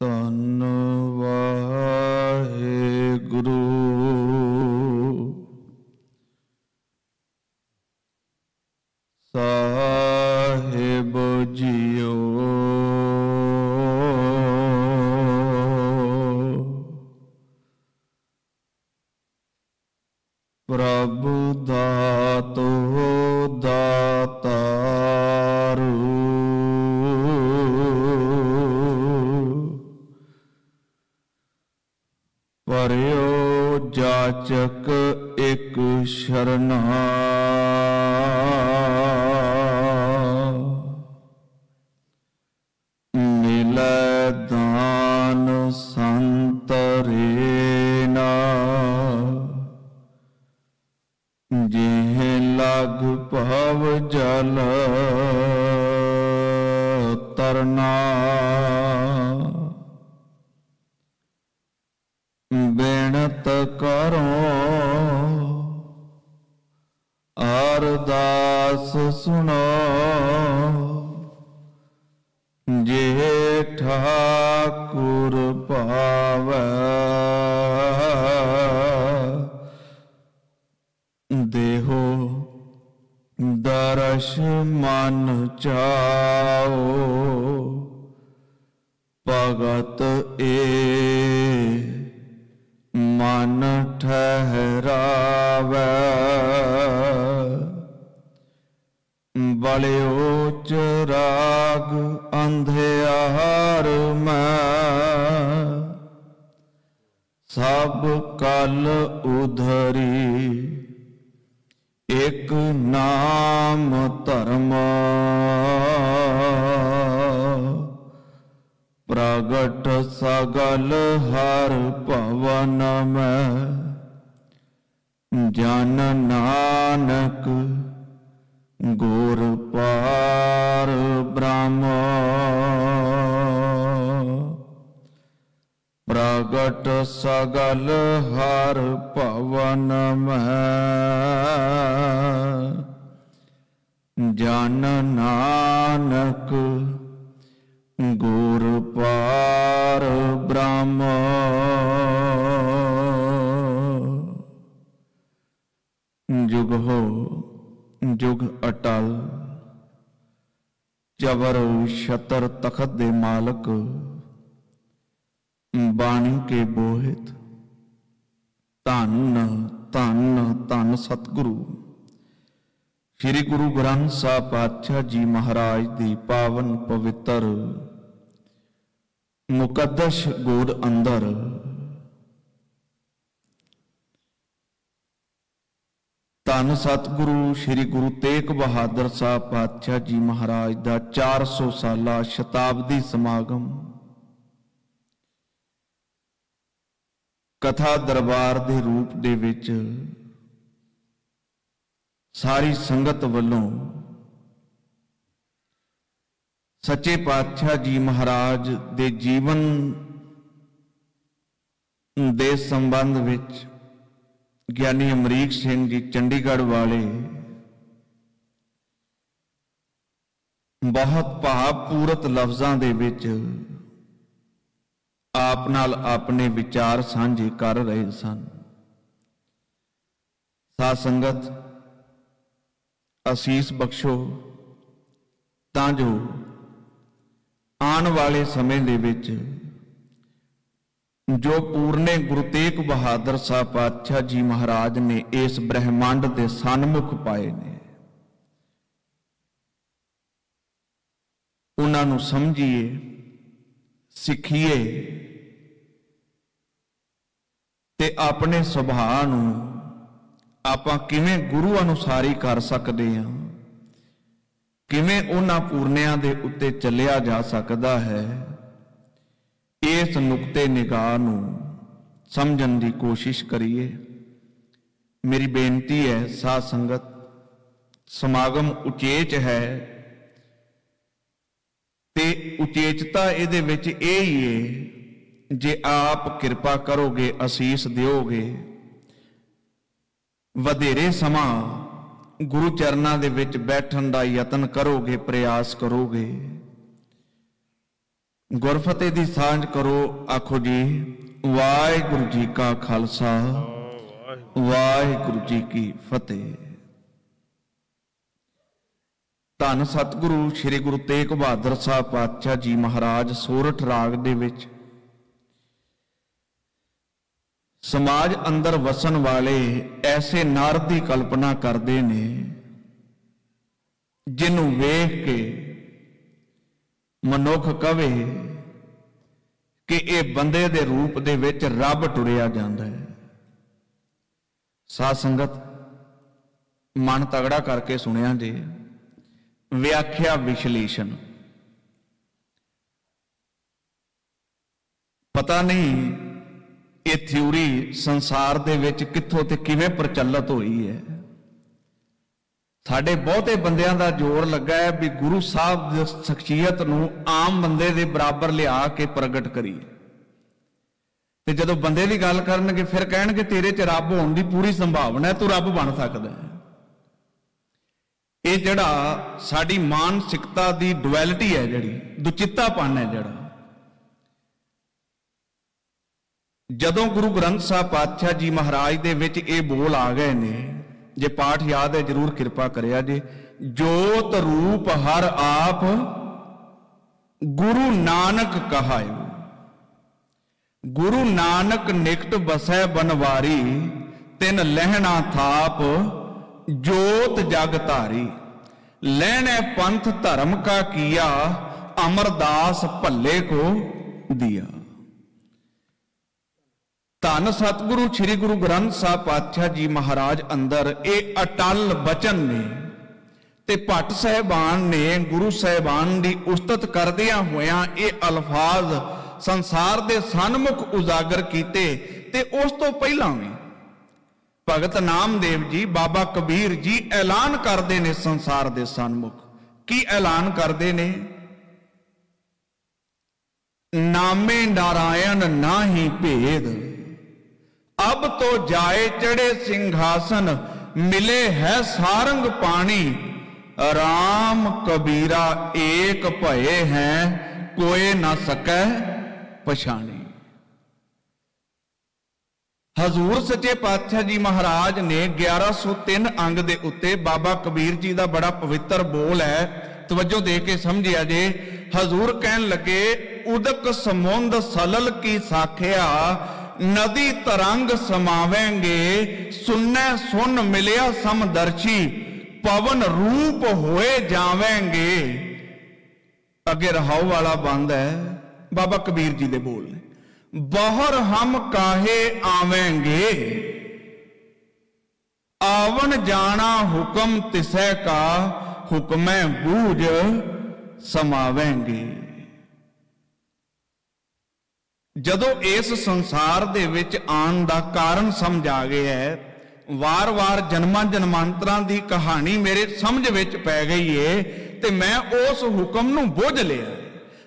ਧੰਨ ਵਾਹਿਗੁਰੂ ਜਨ ਨਾਨਕ ਗੁਰ ਪਾਰ ਬ੍ਰਹਮ। ਜੁਗ ਹੋ, ਜੁਗ ਅਟਲ ਜਬਰ ਸ਼ਤਰ ਤਖਤ ਦੇ ਮਾਲਕ, ਬਾਣੀ ਕੇ ਬੋਹਿਤ, ਧੰਨ ਧੰਨ ਧੰਨ ਸਤਿਗੁਰੂ। ਸ੍ਰੀ ਗੁਰੂ ਗ੍ਰੰਥ ਸਾਹਿਬ ਪਾਤਸ਼ਾਹ ਜੀ ਮਹਾਰਾਜ ਦੀ ਪਾਵਨ ਪਵਿੱਤਰ ਮੁਕੱਦਸ ਗੋਦ ਅੰਦਰ ਧੰਨ ਸਤਿਗੁਰੂ ਸ੍ਰੀ ਗੁਰੂ ਤੇਗ ਬਹਾਦਰ ਸਾਹਿਬ ਪਾਤਸ਼ਾਹ ਜੀ ਮਹਾਰਾਜ ਦਾ 400 ਸਾਲਾ ਸ਼ਤਾਬਦੀ ਸਮਾਗਮ ਕਥਾ ਦਰਬਾਰ ਦੇ ਰੂਪ ਦੇ ਵਿੱਚ ਸਾਰੀ ਸੰਗਤ ਵੱਲੋਂ ਸੱਚੇ ਪਾਤਸ਼ਾਹ ਜੀ ਮਹਾਰਾਜ ਦੇ ਜੀਵਨ ਦੇ ਸੰਬੰਧ ਵਿੱਚ ਗਿਆਨੀ ਅਮਰੀਕ ਸਿੰਘ ਜੀ ਚੰਡੀਗੜ੍ਹ ਵਾਲੇ ਬਹੁਤ ਭਾਵਪੂਰਤ ਲਫ਼ਜ਼ਾਂ ਦੇ ਵਿੱਚ ਆਪ ਨਾਲ ਆਪਣੇ ਵਿਚਾਰ ਸਾਂਝੇ ਕਰ ਰਹੇ ਸਨ। ਸਾਧ ਸੰਗਤ ਅਸੀਸ ਬਖਸ਼ੋ, ਤਾਂ ਜੋ ਆਉਣ ਵਾਲੇ ਸਮੇਂ ਦੇ ਵਿੱਚ ਜੋ ਪੂਰਨੇ ਗੁਰੂ ਤੇਗ ਬਹਾਦਰ ਸਾਹਿਬ ਪਾਤਸ਼ਾਹ ਜੀ ਮਹਾਰਾਜ ਨੇ ਇਸ ਬ੍ਰਹਿਮੰਡ ਦੇ ਸਨਮੁਖ ਪਾਏ ਨੇ, ਉਹਨਾਂ ਨੂੰ ਸਮਝੀਏ, ਸਿੱਖੀਏ ਤੇ ਆਪਣੇ ਸੁਭਾਅ ਨੂੰ ਆਪਾਂ ਕਿਵੇਂ ਗੁਰੂ ਅਨੁਸਾਰੀ ਕਰ ਸਕਦੇ ਹਾਂ? ਕਿਵੇਂ ਉਹਨਾਂ ਪੂਰਨਿਆਂ ਦੇ ਉੱਤੇ ਚੱਲਿਆ ਜਾ ਸਕਦਾ ਹੈ? ਇਸ ਨੁਕਤੇ ਨਿਗਾਹ ਨੂੰ ਸਮਝਣ ਦੀ ਕੋਸ਼ਿਸ਼ ਕਰੀਏ। ਮੇਰੀ ਬੇਨਤੀ ਹੈ, ਸਾਧ ਸੰਗਤ, ਸਮਾਗਮ ਉਚੇਚ ਹੈ ਤੇ ਉਚੇਚਤਾ ਇਹਦੇ ਵਿੱਚ ਇਹ ਹੀ ਹੈ, ਜੇ ਆਪ ਕਿਰਪਾ ਕਰੋਗੇ, ਅਸੀਸ ਦਿਓਗੇ ਵਧੇਰੇ ਸਮਾਂ ਗੁਰੂ ਚਰਨਾਂ ਦੇ ਵਿੱਚ ਬੈਠਣ ਦਾ ਯਤਨ ਕਰੋਗੇ, ਪ੍ਰਯਾਸ ਕਰੋਗੇ। ਗੁਰਫਤਿਹ ਦੀ ਸਾਂਝ ਕਰੋ, ਆਖੋ ਜੀ, ਵਾਹਿਗੁਰੂ ਜੀ ਕਾ ਖਾਲਸਾ, ਵਾਹਿਗੁਰੂ ਜੀ ਕੀ ਫਤਿਹ। ਧੰਨ ਸਤਿਗੁਰੂ, ਸ੍ਰੀ ਗੁਰੂ ਤੇਗ ਬਹਾਦਰ ਸਾਹਿਬ ਪਾਤਸ਼ਾਹ ਜੀ ਮਹਾਰਾਜ ਸੋਰਠ ਰਾਗ ਦੇ ਵਿੱਚ ਸਮਾਜ ਅੰਦਰ ਵਸਣ ਵਾਲੇ ਐਸੇ ਨਰ ਦੀ ਕਲਪਨਾ ਕਰਦੇ ਨੇ, ਜਿਹਨੂੰ ਵੇਖ ਕੇ ਮਨੁੱਖ ਕਵੇ ਕਿ ਇਹ ਬੰਦੇ ਦੇ ਰੂਪ ਦੇ ਵਿੱਚ ਰੱਬ ਟੁਰਿਆ ਜਾਂਦਾ ਹੈ। ਸਾਧ ਸੰਗਤ, ਮਨ ਤਗੜਾ ਕਰਕੇ ਸੁਣਿਆ ਜੇ, ਵਿਆਖਿਆ ਵਿਸ਼ਲੇਸ਼ਣ। ਪਤਾ ਨਹੀਂ ਇਹ ਥਿਊਰੀ ਸੰਸਾਰ ਦੇ ਵਿੱਚ ਕਿੱਥੋਂ ਤੇ ਕਿਵੇਂ ਪ੍ਰਚਲਿਤ ਹੋਈ ਹੈ? ਸਾਡੇ ਬਹੁਤੇ ਬੰਦਿਆਂ ਦਾ ਜ਼ੋਰ ਲੱਗਾ ਹੈ ਵੀ ਗੁਰੂ ਸਾਹਿਬ ਦੀ ਸ਼ਖਸੀਅਤ ਨੂੰ ਆਮ ਬੰਦੇ ਦੇ ਬਰਾਬਰ ਲਿਆ ਕੇ ਪ੍ਰਗਟ ਕਰੀਏ। ਤੇ ਜਦੋਂ ਬੰਦੇ ਦੀ ਗੱਲ ਕਰਨਗੇ, ਫਿਰ ਕਹਿਣਗੇ, ਤੇਰੇ 'ਚ ਰੱਬ ਹੋਣ ਦੀ ਪੂਰੀ ਸੰਭਾਵਨਾ ਹੈ, ਤੂੰ ਰੱਬ ਬਣ ਸਕਦਾ ਹੈ। ਇਹ ਜਿਹੜਾ ਸਾਡੀ ਮਾਨਸਿਕਤਾ ਦੀ ਡੁਐਲਿਟੀ ਹੈ ਜਿਹੜੀ, ਦੁਚਿੱਤਾਪਨ ਹੈ ਜਿਹੜਾ ਜਦੋਂ ਗੁਰੂ ਗ੍ਰੰਥ ਸਾਹਿਬ ਪਾਤਸ਼ਾਹ ਜੀ ਮਹਾਰਾਜ ਦੇ ਵਿੱਚ ਇਹ ਬੋਲ ਆ ਗਏ ਨੇ, ਜੇ ਪਾਠ ਯਾਦ ਹੈ ਜਰੂਰ ਕਿਰਪਾ ਕਰਿਆ ਜੇ, ਜੋਤ ਰੂਪ ਹਰ ਆਪ ਗੁਰੂ ਨਾਨਕ ਕਹਾਇਓ। ਗੁਰੂ ਨਾਨਕ ਨਿਕਟ ਬਸੈ ਬਨਵਾਰੀ, ਤਿਨ ਲਹਿਣਾ ਥਾਪ ਜੋਤ ਜਗ ਧਾਰੀ। ਲਹਿਣੇ ਪੰਥ ਧਰਮ ਕਾ ਕੀਆ, ਅਮਰਦਾਸ ਭੱਲੇ ਕੋ ਦਿਆ। ਧੰਨ ਸਤਿਗੁਰੂ ਸ੍ਰੀ ਗੁਰੂ ਗ੍ਰੰਥ ਸਾਹਿਬ ਪਾਤਸ਼ਾਹ ਜੀ ਮਹਾਰਾਜ ਅੰਦਰ ਇਹ ਅਟਲ ਬਚਨ ਨੇ ਤੇ ਭੱਟ ਸਹਿਬਾਨ ਨੇ, ਗੁਰੂ ਸਹਿਬਾਨ ਦੀ ਉਸਤਤ ਕਰਦਿਆਂ ਹੋਇਆਂ ਇਹ ਅਲਫਾਜ਼ ਸੰਸਾਰ ਦੇ ਸਨਮੁਖ ਉਜਾਗਰ ਕੀਤੇ ਤੇ ਉਸ ਤੋਂ ਪਹਿਲਾਂ ਵੀ ਭਗਤ ਨਾਮਦੇਵ ਜੀ, ਬਾਬਾ ਕਬੀਰ ਜੀ ਐਲਾਨ ਕਰਦੇ ਨੇ ਸੰਸਾਰ ਦੇ ਸਨਮੁਖ। ਕੀ ਐਲਾਨ ਕਰਦੇ ਨੇ? ਨਾਮੇ ਨਾਰਾਇਣ ਨਾਹੀ ਭੇਦ। ਅਬ ਤੋ ਜਾਏ ਚੜੇ ਸਿੰਘਾਸਨ, ਮਿਲੇ ਹੈ ਸਾਰੰਗ ਪਾਣੀ। ਰਾਮ ਕਬੀਰਾ ਏਕ ਭਏ ਹੈ, ਕੋਏ ਨਾ ਸਕੈ ਪਛਾਣੀ। ਹਜ਼ੂਰ ਸੱਚੇ ਪਾਤਸ਼ਾਹ ਜੀ ਮਹਾਰਾਜ ਨੇ 1103 ਅੰਗ ਦੇ ਉੱਤੇ ਬਾਬਾ ਕਬੀਰ ਜੀ ਦਾ ਬੜਾ ਪਵਿੱਤਰ ਬੋਲ ਹੈ। ਤਵੱਜੋ ਦੇ ਕੇ ਸਮਝਿਆ ਜੇ, ਹਜ਼ੂਰ ਕਹਿਣ ਲੱਗੇ, ਉਦਕ ਸਮੁੰਦ ਸਲਲ ਕੀ ਸਾਖਿਆ ਨਦੀ ਤਰੰਗ ਸਮਾਵੇਂਗੇ, ਸੁਨੈ ਸੁਨ ਮਿਲਿਆ ਸਮਦਰਸ਼ੀ ਪਵਨ ਰੂਪ ਹੋਏ ਜਾਵੇਂਗੇ। ਅੱਗੇ ਰਹਾਉ ਵਾਲਾ ਬੰਦ ਹੈ, ਬਾਬਾ ਕਬੀਰ ਜੀ ਦੇ ਬੋਲ ਨੇ। ਬਾਹਰ ਹਮ ਕਾਹੇ ਆਵੇਂਗੇ? ਆਵਣ ਜਾਣਾ ਹੁਕਮ ਤਿਸੈ ਕਾ, ਹੁਕਮੈ ਬੂਝ ਸਮਾਵੇਂਗੇ। ਜਦੋਂ ਇਸ ਸੰਸਾਰ ਦੇ ਵਿੱਚ ਆਉਣ ਦਾ ਕਾਰਨ ਸਮਝ ਆ ਗਿਆ ਹੈ, ਵਾਰ-ਵਾਰ ਜਨਮਾਂ ਜਨਮਾਂਤਰਾਂ ਦੀ ਕਹਾਣੀ ਮੇਰੇ ਸਮਝ ਵਿੱਚ ਪੈ ਗਈ ਏ ਤੇ ਮੈਂ ਉਸ ਹੁਕਮ ਨੂੰ ਬੁੱਝ ਲਿਆ।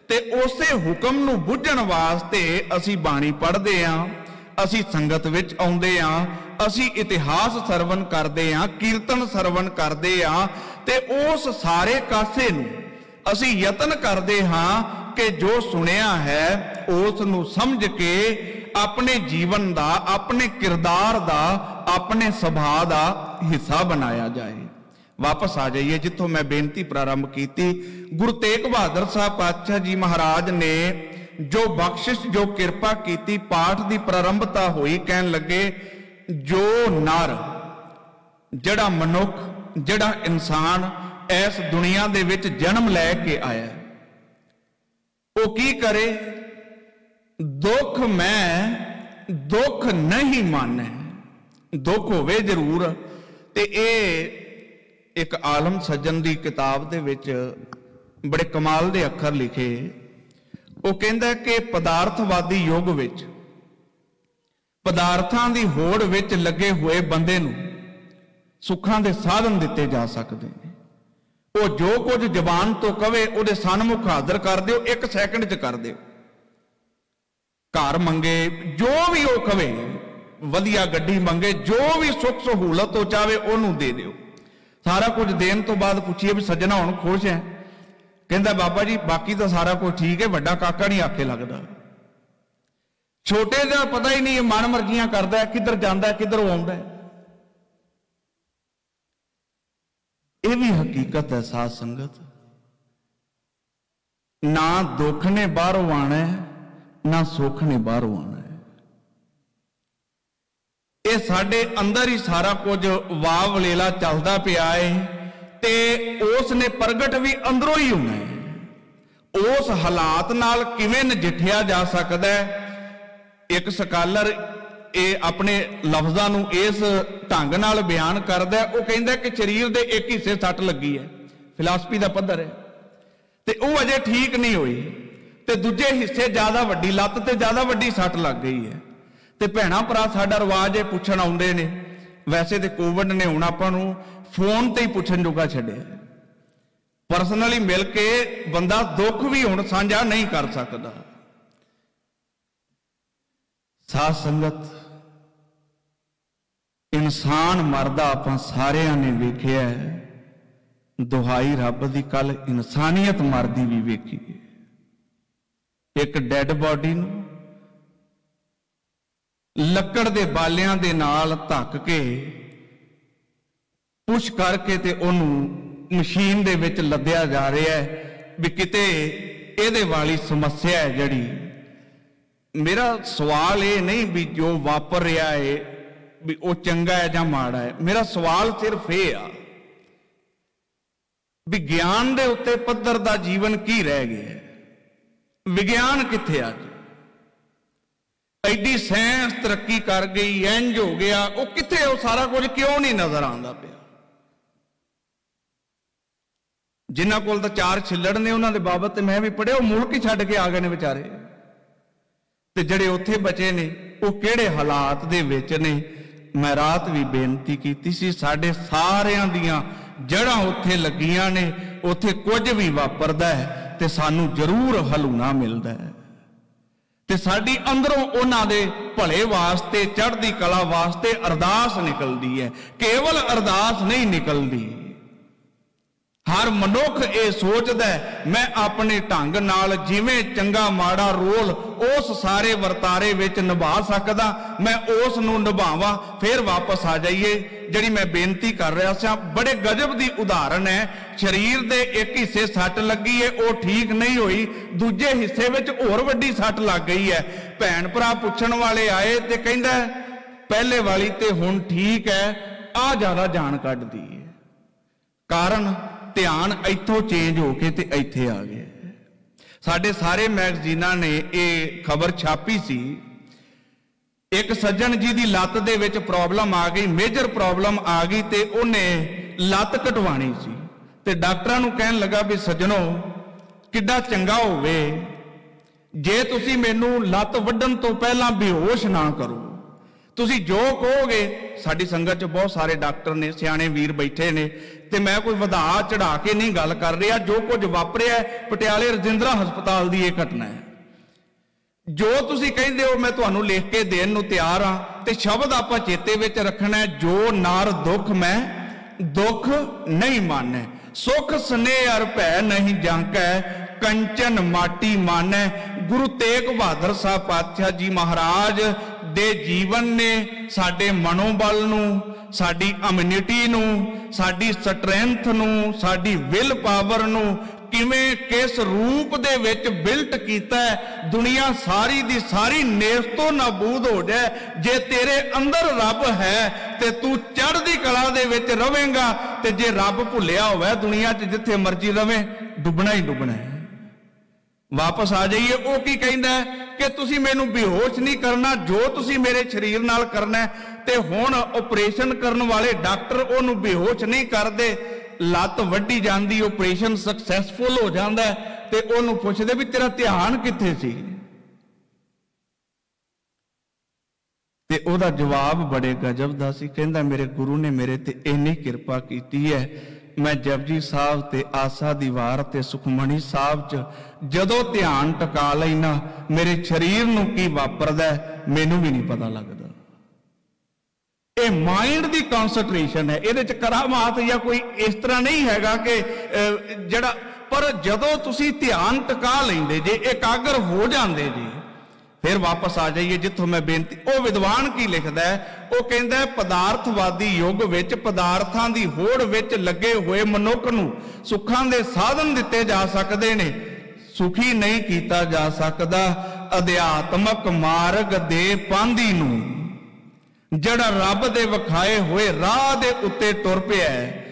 ਤੇ ਉਸੇ ਹੁਕਮ ਨੂੰ ਬੁੱਝਣ ਵਾਸਤੇ ਅਸੀਂ ਬਾਣੀ ਪੜ੍ਹਦੇ ਆਂ, ਅਸੀਂ ਸੰਗਤ ਵਿੱਚ ਆਉਂਦੇ ਆਂ, ਅਸੀਂ ਇਤਿਹਾਸ ਸਰਵਣ ਕਰਦੇ ਆਂ, ਕੀਰਤਨ ਸਰਵਣ ਕਰਦੇ ਆਂ ਤੇ ਉਸ ਸਾਰੇ ਕਾਸੇ ਨੂੰ ਅਸੀਂ ਯਤਨ ਕਰਦੇ ਹਾਂ ਕਿ ਜੋ ਸੁਣਿਆ ਹੈ ਉਸ ਨੂੰ ਸਮਝ ਕੇ ਆਪਣੇ ਜੀਵਨ ਦਾ, ਆਪਣੇ ਕਿਰਦਾਰ ਦਾ, ਆਪਣੇ ਸੁਭਾਅ ਦਾ ਹਿੱਸਾ ਬਣਾਇਆ ਜਾਏ। ਵਾਪਸ ਆ ਜਾਈਏ, ਜਿੱਥੋਂ ਮੈਂ ਬੇਨਤੀ ਪ੍ਰਾਰੰਭ ਕੀਤੀ। ਗੁਰੂ ਤੇਗ ਬਹਾਦਰ ਸਾਹਿਬ ਪਾਤਸ਼ਾਹ ਜੀ ਮਹਾਰਾਜ ਨੇ ਜੋ ਬਖਸ਼ਿਸ਼, ਜੋ ਕਿਰਪਾ ਕੀਤੀ, ਪਾਠ ਦੀ ਪ੍ਰਾਰੰਭਤਾ ਹੋਈ, ਕਹਿਣ ਲੱਗੇ, ਜੋ ਨਰ, ਜਿਹੜਾ ਮਨੁੱਖ, ਜਿਹੜਾ ਇਨਸਾਨ ਇਸ ਦੁਨੀਆ ਦੇ ਵਿੱਚ ਜਨਮ ਲੈ ਕੇ ਆਇਆ, ਉਹ ਕੀ ਕਰੇ? ਦੁੱਖ ਮੈਂ ਦੁੱਖ ਨਹੀਂ ਮੰਨੈ। ਦੁੱਖ ਹੋਵੇ ਜ਼ਰੂਰ। ਤੇ ਇਹ ਇੱਕ ਆਲਮ ਸੱਜਣ ਦੀ ਕਿਤਾਬ ਦੇ ਵਿੱਚ ਬੜੇ ਕਮਾਲ ਦੇ ਅੱਖਰ ਲਿਖੇ। ਉਹ ਕਹਿੰਦਾ ਕਿ ਪਦਾਰਥਵਾਦੀ ਯੁੱਗ ਵਿੱਚ ਪਦਾਰਥਾਂ ਦੀ ਹੋੜ ਵਿੱਚ ਲੱਗੇ ਹੋਏ ਬੰਦੇ ਨੂੰ ਸੁੱਖਾਂ ਦੇ ਸਾਧਨ ਦਿੱਤੇ ਜਾ ਸਕਦੇ ਨੇ। ਉਹ ਜੋ ਕੁਝ ਜ਼ਬਾਨ ਤੋਂ ਕਵੇ ਉਹਦੇ ਸਨਮੁਖ ਹਾਜ਼ਰ ਕਰ ਦਿਓ, ਇੱਕ ਸੈਕਿੰਡ 'ਚ ਕਰ ਦਿਓ। ਘਰ ਮੰਗੇ ਜੋ ਵੀ ਉਹ ਕਵੇ ਵਧੀਆ ਗੱਡੀ ਮੰਗੇ ਜੋ ਵੀ ਸੁੱਖ ਸਹੂਲਤ ਉਹ ਚਾਵੇ ਉਹਨੂੰ ਦੇ ਦਿਓ। ਸਾਰਾ ਕੁਝ ਦੇਣ ਤੋਂ ਬਾਅਦ ਪੁੱਛੀਏ ਵੀ ਸੱਜਣਾ ਹੁਣ ਖੁਸ਼ ਹੈ। ਕਹਿੰਦਾ ਬਾਬਾ ਜੀ ਬਾਕੀ ਤਾਂ ਸਾਰਾ ਕੁਝ ਠੀਕ ਹੈ ਵੱਡਾ ਕਾਕਾ ਨਹੀਂ ਆਖੇ ਲੱਗਦਾ। ਛੋਟੇ ਦਾ ਪਤਾ ਹੀ ਨਹੀਂ ਇਹ ਮਨ ਮਰਜ਼ੀਆਂ ਕਰਦਾ ਕਿੱਧਰ ਜਾਂਦਾ ਹੈ, ਕਿੱਧਰ ਆਉਂਦਾ ਇਹ ਵੀ ਹਕੀਕਤ ਹੈ ਸਾਧ ਸੰਗਤ। ਨਾ ਦੁੱਖ ਨੇ ਬਾਹਰੋਂ ਆਣਾ ਹੈ, ਨਾ ਸੁੱਖ ਨੇ ਬਾਹਰੋਂ ਆਣਾ ਇਹ ਸਾਡੇ ਅੰਦਰ ਹੀ ਸਾਰਾ ਕੁਝ ਵਾਹ ਵਲੇਲਾ ਚੱਲਦਾ ਪਿਆ ਏ ਤੇ ਉਸ ਨੇ ਪ੍ਰਗਟ ਵੀ ਅੰਦਰੋਂ ਹੀ ਹੋਣਾ ਹੈ। ਉਸ ਹਾਲਾਤ ਨਾਲ ਕਿਵੇਂ ਨਜਿੱਠਿਆ ਜਾ ਸਕਦਾ ਹੈ? ਇੱਕ ਸਕਾਲਰ ਇਹ ਆਪਣੇ ਲਫ਼ਜ਼ਾਂ ਨੂੰ ਇਸ ਢੰਗ ਨਾਲ ਬਿਆਨ ਕਰਦਾ ਉਹ ਕਹਿੰਦਾ ਕਿ ਸਰੀਰ ਦੇ ਇੱਕ ਹਿੱਸੇ ਸੱਟ ਲੱਗੀ ਹੈ। ਫਿਲਾਸਫੀ ਦਾ ਪੱਧਰ ਹੈ। ਤੇ ਉਹ ਅਜੇ ਠੀਕ ਨਹੀਂ ਹੋਈ। ਤੇ ਦੂਜੇ ਹਿੱਸੇ ਜ਼ਿਆਦਾ ਵੱਡੀ ਲੱਤ ਤੇ ਜ਼ਿਆਦਾ ਵੱਡੀ ਸੱਟ ਲੱਗ ਗਈ ਹੈ। ਤੇ ਭੈਣਾ ਭਰਾ, ਸਾਡਾ ਰਿਵਾਜ ਇਹ ਪੁੱਛਣ ਆਉਂਦੇ ਨੇ। ਵੈਸੇ ਤੇ ਕੋਵਿਡ ਨੇ ਹੁਣ ਆਪਾਂ ਨੂੰ ਫੋਨ ਤੇ ਹੀ ਪੁੱਛਣ ਜੋਗਾ ਛੱਡਿਆ। ਪਰਸਨਲੀ ਮਿਲ ਕੇ ਬੰਦਾ ਦੁੱਖ ਵੀ ਹੁਣ ਸਾਂਝਾ ਨਹੀਂ ਕਰ ਸਕਦਾ। ਸਾਧ ਸੰਗਤ, ਇਨਸਾਨ ਮਰਦਾ ਆਪਾਂ ਸਾਰਿਆਂ ਨੇ ਵੇਖਿਆ ਦੁਹਾਈ ਰੱਬ ਦੀ ਕੱਲ ਇਨਸਾਨੀਅਤ ਮਰਦੀ ਵੀ ਵੇਖੀ ਹੈ। ਇੱਕ ਡੈੱਡ ਬਾਡੀ ਨੂੰ ਲੱਕੜ ਦੇ ਬਾਲਿਆਂ ਦੇ ਨਾਲ ਧੱਕ ਕੇ ਪੁਸ਼ ਕਰਕੇ ਤੇ ਉਹਨੂੰ ਮਸ਼ੀਨ ਦੇ ਵਿੱਚ ਲੱਦਿਆ ਜਾ ਰਿਹਾ ਹੈ ਵੀ ਕਿਤੇ ਇਹਦੇ ਵਾਲੀ ਸਮੱਸਿਆ ਹੈ ਜਿਹੜੀ ਮੇਰਾ ਸਵਾਲ ਇਹ ਨਹੀਂ ਵੀ ਜੋ ਵਾਪਰ ਰਿਹਾ ਹੈ ਵੀ ਉਹ ਚੰਗਾ ਹੈ ਜਾਂ ਮਾੜਾ ਹੈ ਮੇਰਾ ਸਵਾਲ ਸਿਰਫ ਇਹ ਆ ਵੀ ਗਿਆਨ ਦੇ ਉੱਤੇ ਪੱਧਰ ਦਾ ਜੀਵਨ ਕੀ ਰਹਿ ਗਿਆ ਹੈ? ਵਿਗਿਆਨ ਕਿੱਥੇ ਆ? ਜੀ ਐਡੀ ਸਾਇੰਸ ਤਰੱਕੀ ਕਰ ਗਈ ਇੰਜ ਹੋ ਗਿਆ, ਉਹ ਕਿੱਥੇ ਉਹ ਸਾਰਾ ਕੁਝ ਕਿਉਂ ਨਹੀਂ ਨਜ਼ਰ ਆਉਂਦਾ ਪਿਆ? ਜਿਨ੍ਹਾਂ ਕੋਲ ਤਾਂ ਚਾਰ ਛਿੱਲੜ ਨੇ, ਉਹਨਾਂ ਦੇ ਬਾਬਤ ਤੇ ਮੈਂ ਵੀ ਪੜਿਆ ਉਹ ਮੁਲਕ ਹੀ ਛੱਡ ਕੇ ਆ ਗਏ ਨੇ ਵਿਚਾਰੇ। ਤੇ ਜਿਹੜੇ ਉੱਥੇ ਬਚੇ ਨੇ, ਉਹ ਕਿਹੜੇ ਹਾਲਾਤ ਦੇ ਵਿੱਚ ਨੇ? ਮੈਂ ਰਾਤ ਵੀ ਬੇਨਤੀ ਕੀਤੀ ਸੀ, ਸਾਡੇ ਸਾਰਿਆਂ ਦੀਆਂ ਜੜਾਂ ਉੱਥੇ ਲੱਗੀਆਂ ਨੇ, ਉੱਥੇ ਕੁਝ ਵੀ ਵਾਪਰਦਾ ਹੈ। ਤੇ ਸਾਨੂੰ ਜ਼ਰੂਰ ਹਲੂਣਾ ਮਿਲਦਾ ਹੈ। ਤੇ ਸਾਡੀ ਅੰਦਰੋਂ ਉਹਨਾਂ ਦੇ ਭਲੇ ਵਾਸਤੇ, ਚੜ੍ਹਦੀ ਕਲਾ ਵਾਸਤੇ ਅਰਦਾਸ ਨਿਕਲਦੀ ਹੈ। ਕੇਵਲ ਅਰਦਾਸ ਨਹੀਂ ਨਿਕਲਦੀ। ਹਰ ਮਨੁੱਖ ਇਹ ਸੋਚਦਾ ਹੈ, ਮੈਂ ਆਪਣੇ ਢੰਗ ਨਾਲ ਜਿਵੇਂ ਚੰਗਾ ਮਾੜਾ ਰੋਲ ਉਸ ਸਾਰੇ ਵਰਤਾਰੇ ਵਿੱਚ ਨਿਭਾ ਸਕਦਾ ਮੈਂ ਉਸ ਨੂੰ ਨਿਭਾਵਾਂ ਫਿਰ ਵਾਪਸ ਆ ਜਾਈਏ। ਜਿਹੜੀ ਮੈਂ ਬੇਨਤੀ ਕਰ ਰਿਹਾ ਸੀ ਬੜੇ ਗਜਬ ਦੀ ਉਦਾਹਰਨ ਹੈ ਸਰੀਰ ਦੇ ਇੱਕ ਹਿੱਸੇ ਸੱਟ ਲੱਗੀ ਹੈ ਉਹ ਠੀਕ ਨਹੀਂ ਹੋਈ ਦੂਜੇ ਹਿੱਸੇ ਵਿੱਚ ਹੋਰ ਵੱਡੀ ਸੱਟ ਲੱਗ ਗਈ ਹੈ। ਭੈਣ ਭਰਾ ਪੁੱਛਣ ਵਾਲੇ ਆਏ ਤੇ ਕਹਿੰਦਾ ਪਹਿਲੇ ਵਾਲੀ ਤੇ ਹੁਣ ਠੀਕ ਹੈ ਆ ਜ਼ਿਆਦਾ ਜਾਣ ਕੱਢਦੀ ਹੈ ਕਾਰਨ ਧਿਆਨ ਇੱਥੋਂ ਚੇਂਜ ਹੋ ਕੇ ਤੇ ਇੱਥੇ ਆ ਗਿਆ। ਸਾਡੇ ਸਾਰੇ ਮੈਗਜ਼ੀਨਾਂ ਨੇ ਇਹ ਖਬਰ ਛਾਪੀ ਸੀ। ਇੱਕ ਸੱਜਣ ਜੀ ਦੀ ਲੱਤ ਦੇ ਵਿੱਚ ਪ੍ਰੋਬਲਮ ਆ ਗਈ ਮੇਜਰ ਪ੍ਰੋਬਲਮ ਆ ਗਈ ਤੇ ਉਹਨੇ ਲੱਤ ਕਟਵਾਣੀ ਸੀ। ਤੇ ਡਾਕਟਰਾਂ ਨੂੰ ਕਹਿਣ ਲੱਗਾ ਵੀ ਸੱਜਣੋ, ਕਿੱਡਾ ਚੰਗਾ ਹੋਵੇ, ਜੇ ਤੁਸੀਂ ਮੈਨੂੰ ਲੱਤ ਵੱਢਣ ਤੋਂ ਪਹਿਲਾਂ ਬੇਹੋਸ਼ ਨਾ ਕਰੋ। ਤੁਸੀਂ ਜੋ ਕਹੋਗੇ, ਸਾਡੀ ਸੰਗਤ 'ਚ ਬਹੁਤ ਸਾਰੇ ਡਾਕਟਰ ਨੇ, ਸਿਆਣੇ ਵੀਰ ਬੈਠੇ ਨੇ ਤੇ ਮੈਂ ਕੋਈ ਵਧਾ ਚੜਾ ਕੇ ਨਹੀਂ ਗੱਲ ਕਰ ਰਿਹਾ। ਜੋ ਕੁਝ ਵਾਪਰਿਆ ਪਟਿਆਲੇ ਰਜਿੰਦਰਾ ਹਸਪਤਾਲ ਦੀ ਇਹ ਘਟਨਾ ਹੈ। ਜੋ ਤੁਸੀਂ ਕਹਿੰਦੇ ਹੋ, ਮੈਂ ਤੁਹਾਨੂੰ ਲਿਖ ਕੇ ਦੇਣ ਨੂੰ ਤਿਆਰ ਹਾਂ ਤੇ ਸ਼ਬਦ ਆਪਾਂ ਚੇਤੇ ਵਿੱਚ ਰੱਖਣਾ ਹੈ, ਜੋ ਨਾਰ ਦੁੱਖ ਮੈਂ, ਦੁੱਖ ਨਹੀਂ ਮਾਨੈ। ਸੁਖ ਸਨੇਹ ਅਰ ਭੈ ਨਹੀਂ ਜਾਂਕੈ, ਕੰਚਨ ਮਾਟੀ ਮਾਨੈ। ਗੁਰੂ ਤੇਗ ਬਹਾਦਰ ਸਾਹਿਬ ਪਾਤਸ਼ਾਹ ਜੀ ਮਹਾਰਾਜ ਦੇ ਜੀਵਨ ਨੇ, ਸਾਡੇ ਮਨੋਬਲ ਨੂੰ, ਸਾਡੀ ਇਮਿਊਨਿਟੀ ਨੂੰ, ਸਾਡੀ ਸਟਰੈਂਥ ਨੂੰ, ਸਾਡੀ ਵਿਲ ਪਾਵਰ ਨੂੰ ਕਿਵੇਂ, ਕਿਸ ਰੂਪ ਦੇ ਵਿੱਚ ਬਿਲਟ ਕੀਤਾ ਦੁਨੀਆ ਸਾਰੀ ਦੀ ਸਾਰੀ ਨੇਸ ਤੋਂ ਨਾਬੂਦ ਹੋ ਜਾਏ, ਜੇ ਤੇਰੇ ਅੰਦਰ ਰੱਬ ਹੈ ਤੇ ਤੂੰ ਚੜ੍ਹਦੀ ਕਲਾ ਦੇ ਵਿੱਚ ਰਵੇਂਗਾ ਤੇ ਜੇ ਰੱਬ ਭੁੱਲਿਆ ਹੋਵੇ ਦੁਨੀਆ 'ਚ ਜਿੱਥੇ ਮਰਜ਼ੀ ਰਵੇ, ਡੁੱਬਣਾ ਹੀ ਡੁੱਬਣਾ ਹੈ। ਵਾਪਸ ਆ ਜਾਈਏ। ਉਹ ਕੀ ਕਹਿੰਦਾ ਕਿ ਤੁਸੀਂ ਮੈਨੂੰ ਬੇਹੋਸ਼ ਨਹੀਂ ਕਰਨਾ, ਜੋ ਤੁਸੀਂ ਮੇਰੇ ਸਰੀਰ ਨਾਲ ਕਰਨਾ ਤੇ ਹੁਣ ਆਪਰੇਸ਼ਨ ਕਰਨ ਵਾਲੇ ਡਾਕਟਰ ਉਹਨੂੰ ਬੇਹੋਸ਼ ਨਹੀਂ ਕਰਦੇ। ਲੱਤ ਵੱਢੀ ਜਾਂਦੀ ਆਪਰੇਸ਼ਨ ਸਕਸੈਸਫੁਲ ਹੋ ਜਾਂਦਾ ਤੇ ਉਹਨੂੰ ਪੁੱਛਦੇ ਵੀ ਤੇਰਾ ਧਿਆਨ ਕਿੱਥੇ ਸੀ? ਤੇ ਉਹਦਾ ਜਵਾਬ ਬੜੇ ਗਜਬ ਦਾ ਸੀ। ਕਹਿੰਦਾ, ਮੇਰੇ ਗੁਰੂ ਨੇ ਮੇਰੇ ਤੇ ਇੰਨੀ ਕਿਰਪਾ ਕੀਤੀ ਹੈ ਮੈਂ ਜਪਜੀ ਸਾਹਿਬ ਤੇ ਆਸਾ ਦੀ ਵਾਰ ਤੇ ਸੁਖਮਣੀ ਸਾਹਿਬ ਚ ਜਦੋਂ ਧਿਆਨ ਟਿਕਾ ਲੈਣਾ ਮੇਰੇ ਸਰੀਰ ਨੂੰ ਕੀ ਵਾਪਰਦਾ ਮੈਨੂੰ ਵੀ ਨਹੀਂ ਪਤਾ ਲੱਗਦਾ। ਇਹ ਮਾਈਂਡ ਦੀ ਕਨਸੈਂਟਰੇਸ਼ਨ ਹੈ। ਇਹਦੇ ਚ ਕਰਾਮਾਤ ਜਾਂ ਕੋਈ ਇਸ ਤਰ੍ਹਾਂ ਨਹੀਂ ਹੈਗਾ ਕਿ ਜਿਹੜਾ, ਪਰ ਜਦੋਂ ਤੁਸੀਂ ਧਿਆਨ ਟਿਕਾ ਲੈਂਦੇ ਜੇ, ਇਕਾਗਰ ਹੋ ਜਾਂਦੇ ਜੇ ਫਿਰ ਵਾਪਸ ਆ ਜਾਈਏ ਜਿੱਥੋਂ ਮੈਂ ਬੇਨਤੀ ਉਹ ਵਿਦਵਾਨ ਕੀ ਲਿਖਦਾ ਹੈ? ਉਹ ਕਹਿੰਦਾ ਹੈ, ਪਦਾਰਥਵਾਦੀ ਯੁੱਗ ਵਿੱਚ ਪਦਾਰਥਾਂ ਦੀ ਹੋੜ ਵਿੱਚ ਲੱਗੇ ਹੋਏ ਮਨੁੱਖ ਨੂੰ ਸੁੱਖਾਂ ਦੇ ਸਾਧਨ ਦਿੱਤੇ ਜਾ ਸਕਦੇ ਨੇ। ਸੁਖੀ ਨਹੀਂ ਕੀਤਾ ਜਾ ਸਕਦਾ। ਅਧਿਆਤਮਕ ਮਾਰਗ ਦੇ ਪਾਂਦੀ ਨੂੰ ਜਿਹੜਾ ਰੱਬ ਦੇ ਵਿਖਾਏ ਹੋਏ ਰਾਹ ਦੇ ਉੱਤੇ ਤੁਰ ਪਿਆ ਹੈ,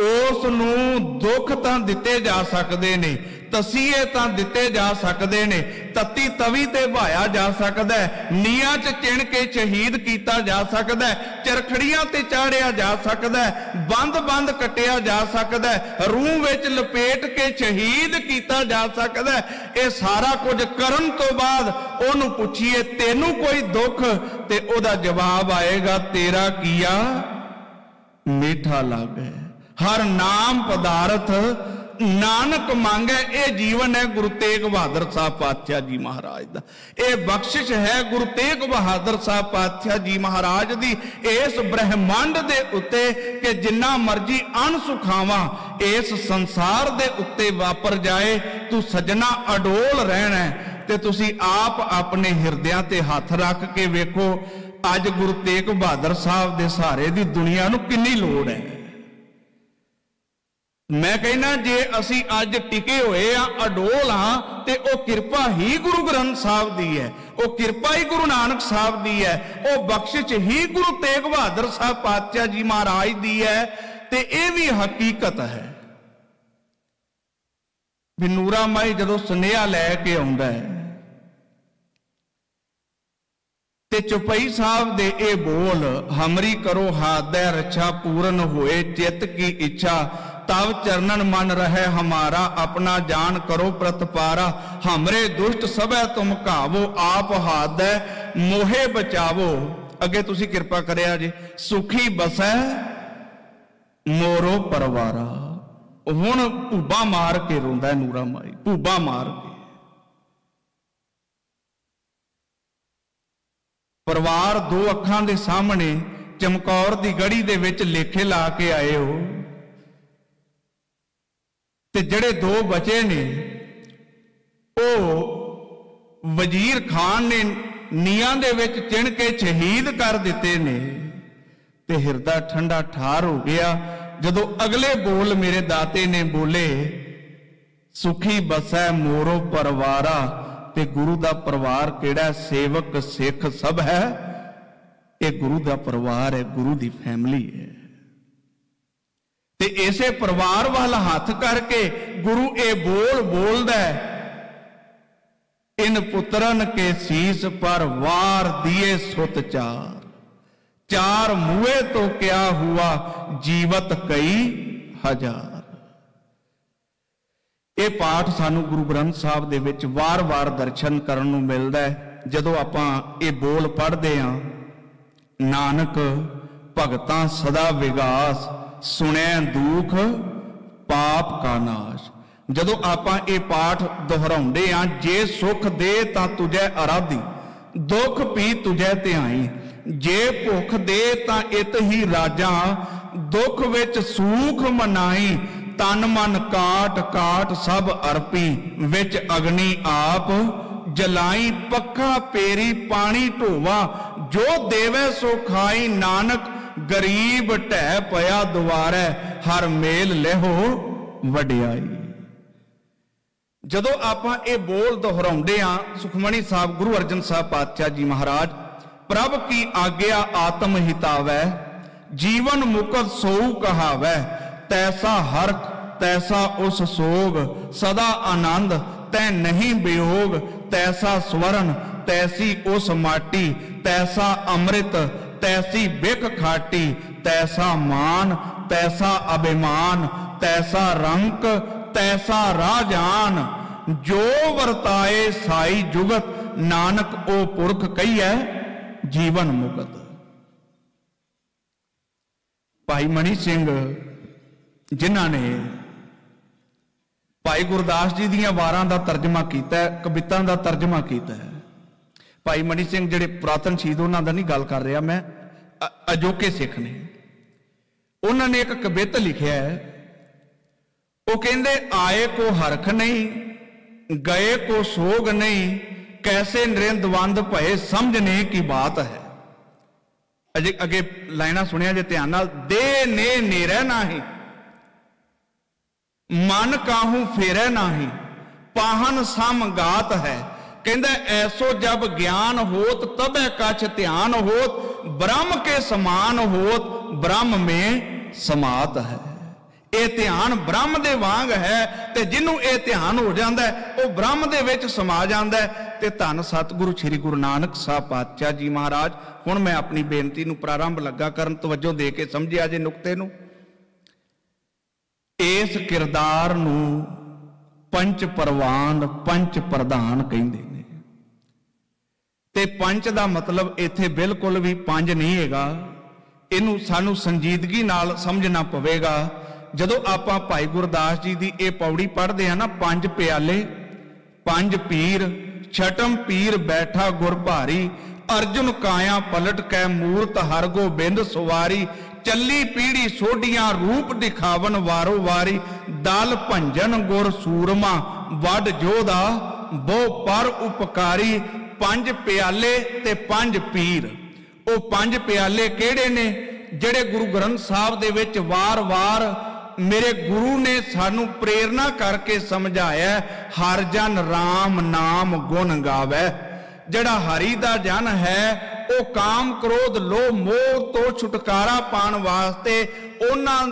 ਉਸ ਨੂੰ ਦੁੱਖ ਤਾਂ ਦਿੱਤੇ ਜਾ ਸਕਦੇ ਨੇ, ਤਸੀਹੇ ਤਾਂ ਦਿੱਤੇ ਜਾ ਸਕਦੇ ਨੇ, ਤਤੀ ਤਵੀ ਤੇ ਭਾਇਆ ਜਾ ਸਕਦਾ ਹੈ ਨੀਆਂ 'ਚ ਚਿਣ ਕੇ ਸ਼ਹੀਦ ਕੀਤਾ ਜਾ ਸਕਦਾ ਹੈ, ਚਰਖੜੀਆਂ ਤੇ ਚਾੜਿਆ ਜਾ ਸਕਦਾ ਹੈ ਬੰਦ-ਬੰਦ ਕੱਟਿਆ ਜਾ ਸਕਦਾ ਹੈ, ਰੂਹ ਵਿੱਚ ਲਪੇਟ ਕੇ ਸ਼ਹੀਦ ਕੀਤਾ ਜਾ ਸਕਦਾ ਹੈ, ਇਹ ਸਾਰਾ ਕੁਝ ਕਰਨ ਤੋਂ ਬਾਅਦ ਉਹਨੂੰ ਪੁੱਛੀਏ, ਤੈਨੂੰ ਕੋਈ ਦੁੱਖ? ਤੇ ਉਹਦਾ ਜਵਾਬ ਆਏਗਾ, ਤੇਰਾ ਕੀਆ? ਮੀਠਾ ਲਾਗੇ ਹਰ ਨਾਮ ਪਦਾਰਥ, ਨਾਨਕ ਮੰਗੇ, ਇਹ ਜੀਵਨ ਹੈ ਗੁਰੂ ਤੇਗ ਬਹਾਦਰ ਸਾਹਿਬ ਪਾਤਸ਼ਾਹ ਜੀ ਮਹਾਰਾਜ ਦਾ। ਇਹ ਬਖਸ਼ਿਸ਼ ਹੈ ਗੁਰੂ ਤੇਗ ਬਹਾਦਰ ਸਾਹਿਬ ਪਾਤਸ਼ਾਹ ਜੀ ਮਹਾਰਾਜ ਦੀ, ਇਸ ਬ੍ਰਹਿਮੰਡ ਦੇ ਉੱਤੇ ਕਿ ਜਿੰਨਾ ਮਰਜ਼ੀ ਅਣਸੁਖਾਵਾਂ ਇਸ ਸੰਸਾਰ ਦੇ ਉੱਤੇ ਵਾਪਰ ਜਾਏ, ਤੂੰ ਸਜਣਾ ਅਡੋਲ ਰਹਿਣਾ ਤੇ ਤੁਸੀਂ ਆਪ ਆਪਣੇ ਹਿਰਦਿਆਂ ਤੇ ਹੱਥ ਰੱਖ ਕੇ ਵੇਖੋ, ਅੱਜ ਗੁਰੂ ਤੇਗ ਬਹਾਦਰ ਸਾਹਿਬ ਦੇ ਸਹਾਰੇ ਦੀ ਦੁਨੀਆ ਨੂੰ ਕਿੰਨੀ ਲੋੜ ਹੈ। ਮੈਂ ਕਹਿੰਦਾ, ਜੇ ਅਸੀਂ ਅੱਜ ਟਿਕੇ ਹੋਏ ਆ, ਅਡੋਲ ਆ, ਤੇ ਉਹ ਕਿਰਪਾ ਹੀ ਗੁਰੂ ਗ੍ਰੰਥ ਸਾਹਿਬ ਦੀ ਹੈ। ਉਹ ਕਿਰਪਾ ਹੀ ਗੁਰੂ ਨਾਨਕ ਸਾਹਿਬ ਦੀ ਹੈ। ਉਹ ਬਖਸ਼ਿਸ਼ ਹੀ ਗੁਰੂ ਤੇਗ ਬਹਾਦਰ ਸਾਹਿਬ ਪਾਤਸ਼ਾਹ ਜੀ ਮਹਾਰਾਜ ਦੀ ਹੈ, ਤੇ ਇਹ ਵੀ ਹਕੀਕਤ ਹੈ। ਵੀ ਨੂਰਾ ਮਾਈ ਜਦੋਂ ਸੁਨੇਹਾ ਲੈ ਕੇ ਆਉਂਦਾ ਹੈ, ਤੇ ਚੁਪਈ ਸਾਹਿਬ ਦੇ ਇਹ ਬੋਲ, ਹਮਰੀ ਕਰੋ ਹਾਦੈ, ਰੱਛਾ ਪੂਰਨ ਹੋਏ, ਚਿੱਤ ਕੀ ਇੱਛਾ ਤਵ ਚਰਨਨ ਮਨ ਰਹੇ ਹਮਾਰਾ, ਆਪਣਾ ਜਾਨ ਕਰੋ ਪ੍ਰਤਪਾਰਾ। ਹਮਰੇ ਦੁਸ਼ਟ ਸਭੈ ਤੁਮ ਕਾਵੋ ਆਪ ਹਾਦੈ ਮੋਹੇ ਬਚਾਵੋ। ਅੱਗੇ ਤੁਸੀਂ ਕਿਰਪਾ ਕਰਿਆ ਜੀ। ਸੁਖੀ ਬਸੈ ਮੋਰੋ ਪਰਵਾਰਾ। ਹੁਣ ਭੂਬਾ ਮਾਰ ਕੇ ਰੋਂਦਾ ਨੂਰਾ ਮਾਈ। ਭੂਬਾ ਮਾਰ ਕੇ। ਪਰਿਵਾਰ ਦੋ ਅੱਖਾਂ ਦੇ ਸਾਹਮਣੇ, ਚਮਕੌਰ ਦੀ ਗੜੀ ਦੇ ਵਿੱਚ ਲੇਖੇ ਲਾ ਕੇ ਆਏ ਹੋ। ਤੇ ਜਿਹੜੇ ਦੋ ਬਚੇ ਨੇ, ਉਹ ਵਜ਼ੀਰ ਖਾਨ ਨੇ ਨੀਆਂ ਦੇ ਵਿੱਚ ਚਿਣ ਕੇ ਸ਼ਹੀਦ ਕਰ ਦਿੱਤੇ ਨੇ ਤੇ ਹਿਰਦਾ ਠੰਡਾ ਠਾਰ ਹੋ ਗਿਆ। ਜਦੋਂ ਅਗਲੇ ਬੋਲ ਮੇਰੇ ਦਾਤੇ ਨੇ ਬੋਲੇ, ਸੁਖੀ ਬਸੈ ਮੋਰੋ ਪਰਵਾਰਾ, ਤੇ ਗੁਰੂ ਦਾ ਪਰਿਵਾਰ ਕਿਹੜਾ ਸੇਵਕ ਸਿੱਖ ਸਭ ਹੈ? ਇਹ ਗੁਰੂ ਦਾ ਪਰਿਵਾਰ ਹੈ, ਗੁਰੂ ਦੀ ਫੈਮਿਲੀ ਹੈ। ਤੇ ਇਸੇ ਪਰਿਵਾਰ ਵੱਲ ਹੱਥ ਕਰਕੇ ਗੁਰੂ ਇਹ ਬੋਲ ਬੋਲਦਾ ਹੈ, ਇਨ ਪੁੱਤਰਨ ਕੇ ਸੀਸ ਪਰ ਵਾਰ ਦੀਏ ਸੁਤ ਚਾਰ। ਚਾਰ ਮੂਹੇ ਤੋਂ ਕਿਆ ਹੁਆ ਜੀਵਤ ਕਈ ਹਜ਼ਾਰ। ਇਹ ਪਾਠ ਸਾਨੂੰ ਗੁਰੂ ਗ੍ਰੰਥ ਸਾਹਿਬ ਦੇ ਵਿੱਚ ਵਾਰ-ਵਾਰ ਦਰਸ਼ਨ ਕਰਨ ਨੂੰ ਮਿਲਦਾ ਹੈ। ਜਦੋਂ ਆਪਾਂ ਇਹ ਬੋਲ ਪੜ੍ਹਦੇ ਹਾਂ, ਨਾਨਕ, ਭਗਤਾਂ ਸਦਾ ਵਿਗਾਸ ਸੁਣੈ ਦੁਖ, ਪਾਪ ਕਾ ਨਾਸ਼। ਜਦੋਂ ਆਪਾਂ ਇਹ ਪਾਠ ਦੁਹਰਾਉਂਦੇ ਆਂ, ਜੇ ਸੁਖ ਦੇ ਤਾਂ ਤੁਝੈ ਅਰਾਧੀ ਦੁੱਖ ਪੀ ਤੁਝੈ ਧਿਆਈ। ਜੇ ਭੁੱਖ ਦੇ ਤਾਂ ਇਤ ਹੀ ਰਾਜਾ, ਦੁੱਖ ਵਿੱਚ ਸੂਖ ਮਨਾਈ, ਤਨ ਮਨ ਕਾਟ ਕਾਟ ਸਭ ਅਰਪੀ। ਵਿੱਚ ਅਗਨੀ ਆਪ, ਜਲਾਈ ਪੱਖਾ ਪੇਰੀ ਪਾਣੀ ਢੋਵਾ, ਜੋ ਦੇਵੇ ਸੋ ਖਾਈ ਨਾਨਕ ਗਰੀਬ ਢਹਿ ਪਿਆ ਦੁਆਰੈ, ਹਰ ਮੇਲ ਲਹਿੋ ਵਡਿਆਈ। ਜਦੋਂ ਆਪਾਂ ਇਹ ਬੋਲ ਦੁਹਰਾਉਂਦੇ ਆਂ ਸੁਖਮਣੀ ਸਾਹਿਬ, ਗੁਰੂ ਅਰਜਨ ਸਾਹਿਬ ਪਾਤਸ਼ਾਹ ਜੀ ਮਹਾਰਾਜ, ਪ੍ਰਭ ਕੀ ਆਗਿਆ ਆਤਮ ਹਿਤਾਵੈ, ਜੀਵਨ ਮੁਕਤ ਸੋਊ ਕਹਾਵੈ, ਤੈਸਾ ਹਰਖ, ਤੈਸਾ ਉਸ ਸੋਗ, ਸਦਾ ਆਨੰਦ, ਤੈ ਨਹੀਂ ਬਿਯੋਗ ਤੈਸਾ ਸਵਰਨ, ਤੈਸੀ ਉਸ ਮਾਟੀ, ਤੈਸਾ ਅੰਮ੍ਰਿਤ ਤੈਸੀ ਬਿਕ ਖਾਟੀ, ਤੈਸਾ ਮਾਨ, ਤੈਸਾ ਅਭਿਮਾਨ, ਤੈਸਾ ਰੰਕ, ਤੈਸਾ ਰਾਜਾਨ। ਜੋ ਵਰਤਾਏ ਸਾਈ ਜੁਗਤ, ਨਾਨਕ ਉਹ ਪੁਰਖ ਕਹੀਐ, ਜੀਵਨ ਮੁਕਤ। ਭਾਈ ਮਣੀ ਸਿੰਘ, ਜਿਨ੍ਹਾਂ ਨੇ ਭਾਈ ਗੁਰਦਾਸ ਜੀ ਦੀਆਂ ਵਾਰਾਂ ਦਾ ਤਰਜਮਾ ਕੀਤਾ, ਕਵਿਤਾ ਦਾ ਤਰਜਮਾ ਕੀਤਾ ਹੈ ਭਾਈ ਮਨੀ ਸਿੰਘ ਜਿਹੜੇ ਪੁਰਾਤਨ ਸ਼ਹੀਦ ਉਹਨਾਂ ਦਾ ਨਹੀਂ ਗੱਲ ਕਰ ਰਿਹਾ ਮੈਂ ਅਜੋਕੇ ਸਿੱਖ ਨੇ। ਉਹਨਾਂ ਨੇ ਇੱਕ ਕਵਿਤ ਲਿਖਿਆ ਹੈ, ਉਹ ਕਹਿੰਦੇ, ਆਏ ਕੋ ਹਰਖ ਨਹੀਂ, ਗਏ ਕੋ ਸੋਗ ਨਹੀਂ, ਕੈਸੇ ਨਰਿੰਦਵੰਦ ਭਏ ਸਮਝਨੇ ਕੀ ਬਾਤ ਹੈ। ਅਜੇ ਅੱਗੇ ਲਾਈਨਾਂ ਸੁਣਿਆ ਜੇ ਧਿਆਨ ਨਾਲ, ਦੇ ਨੇ ਨੇਰੇ ਨਾਹੀ, ਮਨ ਕਾਹੂ ਫੇਰੇ ਨਾਹੀ, ਪਾਹਨ ਸਮਗਾਤ ਹੈ ਕਹਿੰਦਾ, ਐਸੋ ਜਬ ਗਿਆਨ ਹੋਤ, ਤਬੈ ਕਛ ਧਿਆਨ ਹੋਤ, ਬ੍ਰਹਮ ਕੇ ਸਮਾਨ ਹੋਤ, ਬ੍ਰਹਮ ਮੇ ਸਮਾਤ ਹੈ। ਇਹ ਧਿਆਨ ਬ੍ਰਹਮ ਦੇ ਵਾਂਗ ਹੈ ਤੇ ਜਿਹਨੂੰ ਇਹ ਧਿਆਨ ਹੋ ਜਾਂਦਾ ਉਹ ਬ੍ਰਹਮ ਦੇ ਵਿੱਚ ਸਮਾ ਜਾਂਦਾ ਤੇ ਧੰਨ ਸਤਿਗੁਰੂ ਸ੍ਰੀ ਗੁਰੂ ਨਾਨਕ ਸਾਹਿਬ ਪਾਤਸ਼ਾਹ ਜੀ ਮਹਾਰਾਜ, ਹੁਣ ਮੈਂ ਆਪਣੀ ਬੇਨਤੀ ਨੂੰ ਪ੍ਰਾਰੰਭ ਲੱਗਾ ਕਰਨ ਤਵੱਜੋ ਦੇ ਕੇ ਸਮਝਿਆ ਜੇ ਨੁਕਤੇ ਨੂੰ। ਇਸ ਕਿਰਦਾਰ ਨੂੰ ਪੰਚ ਪ੍ਰਵਾਨ ਪੰਚ ਪ੍ਰਧਾਨ ਕਹਿੰਦੇ। ਤੇ ਪੰਚ ਦਾ ਮਤਲਬ ਇੱਥੇ ਬਿਲਕੁਲ ਵੀ ਪੰਜ ਨਹੀਂ ਹੈਗਾ। ਇਹਨੂੰ ਸਾਨੂੰ ਸੰਜੀਦਗੀ ਨਾਲ ਸਮਝਣਾ ਪਵੇਗਾ। ਜਦੋਂ ਆਪਾਂ ਭਾਈ ਗੁਰਦਾਸ ਜੀ ਦੀ ਇਹ ਪੌੜੀ ਪੜ੍ਹਦੇ ਆ ਨਾ, ਪੰਜ ਪਿਆਲੇ, ਪੰਜ ਪੀਰ, ਛਟਮ ਪੀਰ ਬੈਠਾ ਗੁਰ ਭਾਰੀ, ਅਰਜੁਨ ਕਾਇਆ ਪਲਟ ਕੈ ਮੂਰਤ ਹਰ ਗੋਬਿੰਦ ਸਵਾਰੀ, ਚੱਲੀ ਪੀੜੀ ਸੋਢੀਆਂ ਰੂਪ ਦਿਖਾਵਨ ਵਾਰੋ ਵਾਰੀ, ਦਲ ਭੰਜਨ ਗੁਰ ਸੂਰਮਾ ਵੱਡ ਜੋਧਾ, ਬਹੁ ਪਰ ਉਪਕਾਰੀ ਪੰਜ ਪਿਆਲੇ ਤੇ ਪੰਜ ਪੀਰ। ਉਹ ਪੰਜ ਪਿਆਲੇ ਕਿਹੜੇ ਨੇ? ਜਿਹੜੇ ਗੁਰੂ ਗ੍ਰੰਥ ਸਾਹਿਬ ਦੇ ਵਿੱਚ ਵਾਰ-ਵਾਰ ਮੇਰੇ ਗੁਰੂ ਨੇ ਸਾਨੂੰ ਪ੍ਰੇਰਣਾ ਕਰਕੇ ਸਮਝਾਇਆ ਹਰ ਜਨ RAM ਨਾਮ ਗੁਣ ਗਾਵੇ। ਜਿਹੜਾ ਹਰੀ ਦਾ ਜਨ ਹੈ, ਉਹ ਕਾਮ ਕ੍ਰੋਧ ਲੋਭ ਮੋਹ ਤੋਂ ਛੁਟਕਾਰਾ ਪਾਣ ਵਾਸਤੇ ਉਹਨਾਂ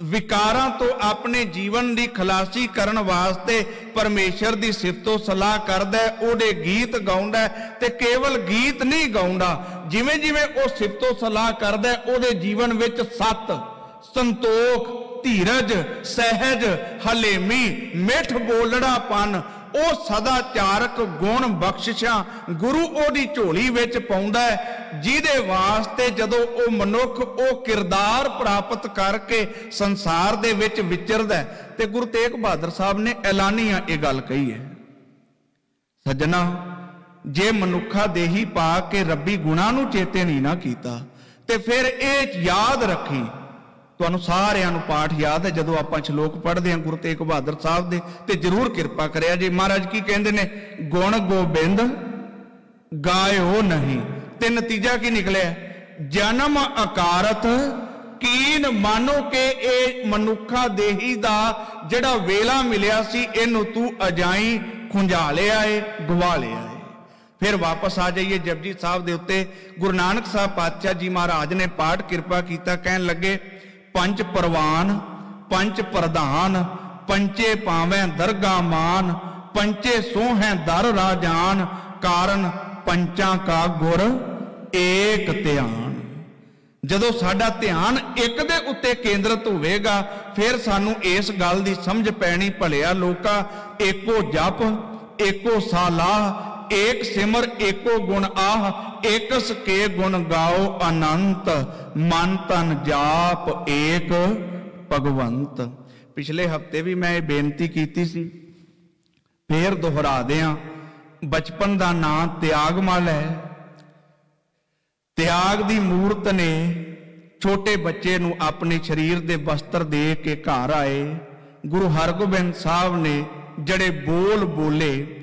ਵਿਕਾਰਾਂ ਤੋਂ ਆਪਣੇ ਜੀਵਨ ਦੀ ਖਲਾਸੀ ਕਰਨ ਵਾਸਤੇ ਪਰਮੇਸ਼ਰ ਦੀ ਸਿਫਤੋ ਸਲਾਹ ਕਰਦਾ ਉਹਦੇ ਗੀਤ ਗਾਉਂਦਾ ਤੇ ਕੇਵਲ ਗੀਤ ਨਹੀਂ ਗਾਉਂਦਾ, ਜਿਵੇਂ ਜਿਵੇਂ ਉਹ ਸਿਫਤੋ ਸਲਾਹ ਕਰਦਾ ਉਹਦੇ ਜੀਵਨ ਵਿੱਚ ਸਤ, ਸੰਤੋਖ, ਧੀਰਜ, ਸਹਿਜ, ਹਲੇਮੀ, ਮਿੱਠ ਬੋਲੜਾਪਨ ਉਹ ਸਦਾਚਾਰਕ ਗੁਣ ਬਖਸ਼ਿਸ਼ਾਂ ਗੁਰੂ ਉਹਦੀ ਝੋਲੀ ਵਿੱਚ ਪਾਉਂਦਾ ਹੈ, ਜਿਹਦੇ ਵਾਸਤੇ ਜਦੋਂ ਉਹ ਮਨੁੱਖ ਉਹ ਕਿਰਦਾਰ ਪ੍ਰਾਪਤ ਕਰਕੇ ਸੰਸਾਰ ਦੇ ਵਿੱਚ ਵਿਚਰਦਾ ਤੇ ਗੁਰੂ ਤੇਗ ਬਹਾਦਰ ਸਾਹਿਬ ਨੇ ਐਲਾਨੀਆਂ ਇਹ ਗੱਲ ਕਹੀ ਹੈ। ਸੱਜਣਾ, ਜੇ ਮਨੁੱਖਾ ਦੇਹੀ ਪਾ ਕੇ ਰੱਬੀ ਗੁਣਾ ਨੂੰ ਚੇਤੇ ਨਹੀਂ ਨਾ ਕੀਤਾ, ਤੇ ਫਿਰ ਇਹ ਯਾਦ ਰੱਖੀ ਤੁਹਾਨੂੰ ਸਾਰਿਆਂ ਨੂੰ ਪਾਠ ਯਾਦ ਹੈ, ਜਦੋਂ ਆਪਾਂ ਸ਼ਲੋਕ ਪੜ੍ਹਦੇ ਹਾਂ ਗੁਰੂ ਤੇਗ ਬਹਾਦਰ ਸਾਹਿਬ ਦੇ, ਤੇ ਜਰੂਰ ਕਿਰਪਾ ਕਰਿਆ ਜੇ। ਮਹਾਰਾਜ ਕੀ ਕਹਿੰਦੇ ਨੇ? ਗੁਣ ਗੋਬਿੰਦ ਗਾਇਓ ਨਹੀਂ। ਤੇ ਨਤੀਜਾ ਕੀ ਨਿਕਲਿਆ? ਜਨਮ ਅਕਾਰਤ ਕੀਨ ਮਾਨੋ ਕਿ ਇਹ ਮਨੁੱਖਾ ਦੇਹੀ ਦਾ ਜਿਹੜਾ ਵੇਲਾ ਮਿਲਿਆ ਸੀ, ਇਹਨੂੰ ਤੂੰ ਅਜਾਈ ਖੁੰਝਾ ਲਿਆ ਏ ਗਵਾ ਲਿਆ ਏ ਫਿਰ ਵਾਪਸ ਆ ਜਾਈਏ ਜਪਜੀ ਸਾਹਿਬ ਦੇ ਉੱਤੇ। ਗੁਰੂ ਨਾਨਕ ਸਾਹਿਬ ਪਾਤਸ਼ਾਹ ਜੀ ਮਹਾਰਾਜ ਨੇ ਪਾਠ ਕਿਰਪਾ ਕੀਤਾ, ਕਹਿਣ ਲੱਗੇ ਪੰਜ ਪ੍ਰਵਾਨ, ਪੰਜ ਪ੍ਰਧਾਨ ਪੰਚੇ ਪਾਵੇਂ ਦਰਗਾ ਮਾਨ ਪੰਚੇ ਸੋਹੈ ਦਰ ਰਾਜਾਨ, ਕਾਰਨ ਪੰਚਾਂ ਕਾ ਗੁਰ ਏਕ ਧਿਆਨ। ਜਦੋਂ ਸਾਡਾ ਧਿਆਨ ਇੱਕ ਦੇ ਉੱਤੇ ਕੇਂਦਰਿਤ ਹੋਵੇਗਾ, ਫਿਰ ਸਾਨੂੰ ਇਸ ਗੱਲ ਦੀ ਸਮਝ ਪੈਣੀ ਭਲਿਆ ਲੋਕਾ, ਏਕੋ ਜਪ, ਏਕੋ ਸਾਲਾਹ ਏਕ ਸਿਮਰ ਏਕੋ ਗੁਣ ਆਹ, ਏਕਸ ਕੇ ਗੁਣ ਗਾਓ ਅਨੰਤ, ਮਨ ਤਨ ਜਾਪ ਏਕ ਭਗਵੰਤ। ਪਿਛਲੇ ਹਫ਼ਤੇ ਵੀ ਮੈਂ ਇਹ ਬੇਨਤੀ ਕੀਤੀ ਸੀ, ਫੇਰ ਦੁਹਰਾ ਦਿਆਂ, ਬਚਪਨ ਦਾ ਨਾਂ ਤਿਆਗਮਲ ਹੈ। ਤਿਆਗ ਦੀ ਮੂਰਤ ਨੇ ਛੋਟੇ ਬੱਚੇ ਨੂੰ ਆਪਣੇ ਸਰੀਰ ਦੇ ਵਸਤਰ ਦੇ ਕੇ ਘਰ ਆਏ। ਗੁਰੂ ਹਰਗੋਬਿੰਦ ਸਾਹਿਬ ਨੇ ਜਿਹੜੇ ਬੋਲ ਬੋਲੇ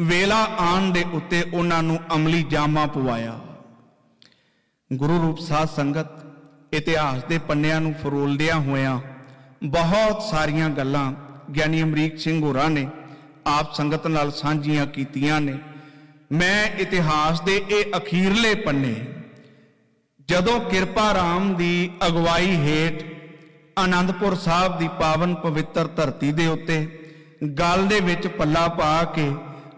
ਵੇਲਾ ਆਣ ਦੇ ਉੱਤੇ ਉਹਨਾਂ ਨੂੰ ਅਮਲੀ ਜਾਮਾ ਪਵਾਇਆ। ਗੁਰੂ ਰੂਪ ਸਾਧ ਸੰਗਤ ਇਤਿਹਾਸ ਦੇ ਪੰਨਿਆਂ ਨੂੰ ਫਰੋਲਦਿਆਂ ਹੋਇਆਂ ਬਹੁਤ ਸਾਰੀਆਂ ਗੱਲਾਂ ਗਿਆਨੀ ਅਮਰੀਕ ਸਿੰਘ ਹੋਰਾਂ ਨੇ ਆਪ ਸੰਗਤ ਨਾਲ ਸਾਂਝੀਆਂ ਕੀਤੀਆਂ ਨੇ। ਮੈਂ ਇਤਿਹਾਸ ਦੇ ਇਹ ਅਖੀਰਲੇ ਪੰਨੇ, ਜਦੋਂ ਕਿਰਪਾ ਰਾਮ ਦੀ ਅਗਵਾਈ ਹੇਠ ਆਨੰਦਪੁਰ ਸਾਹਿਬ ਦੀ ਪਾਵਨ ਪਵਿੱਤਰ ਧਰਤੀ ਦੇ ਉੱਤੇ ਗੱਲ ਦੇ ਵਿੱਚ ਪੱਲਾ ਪਾ ਕੇ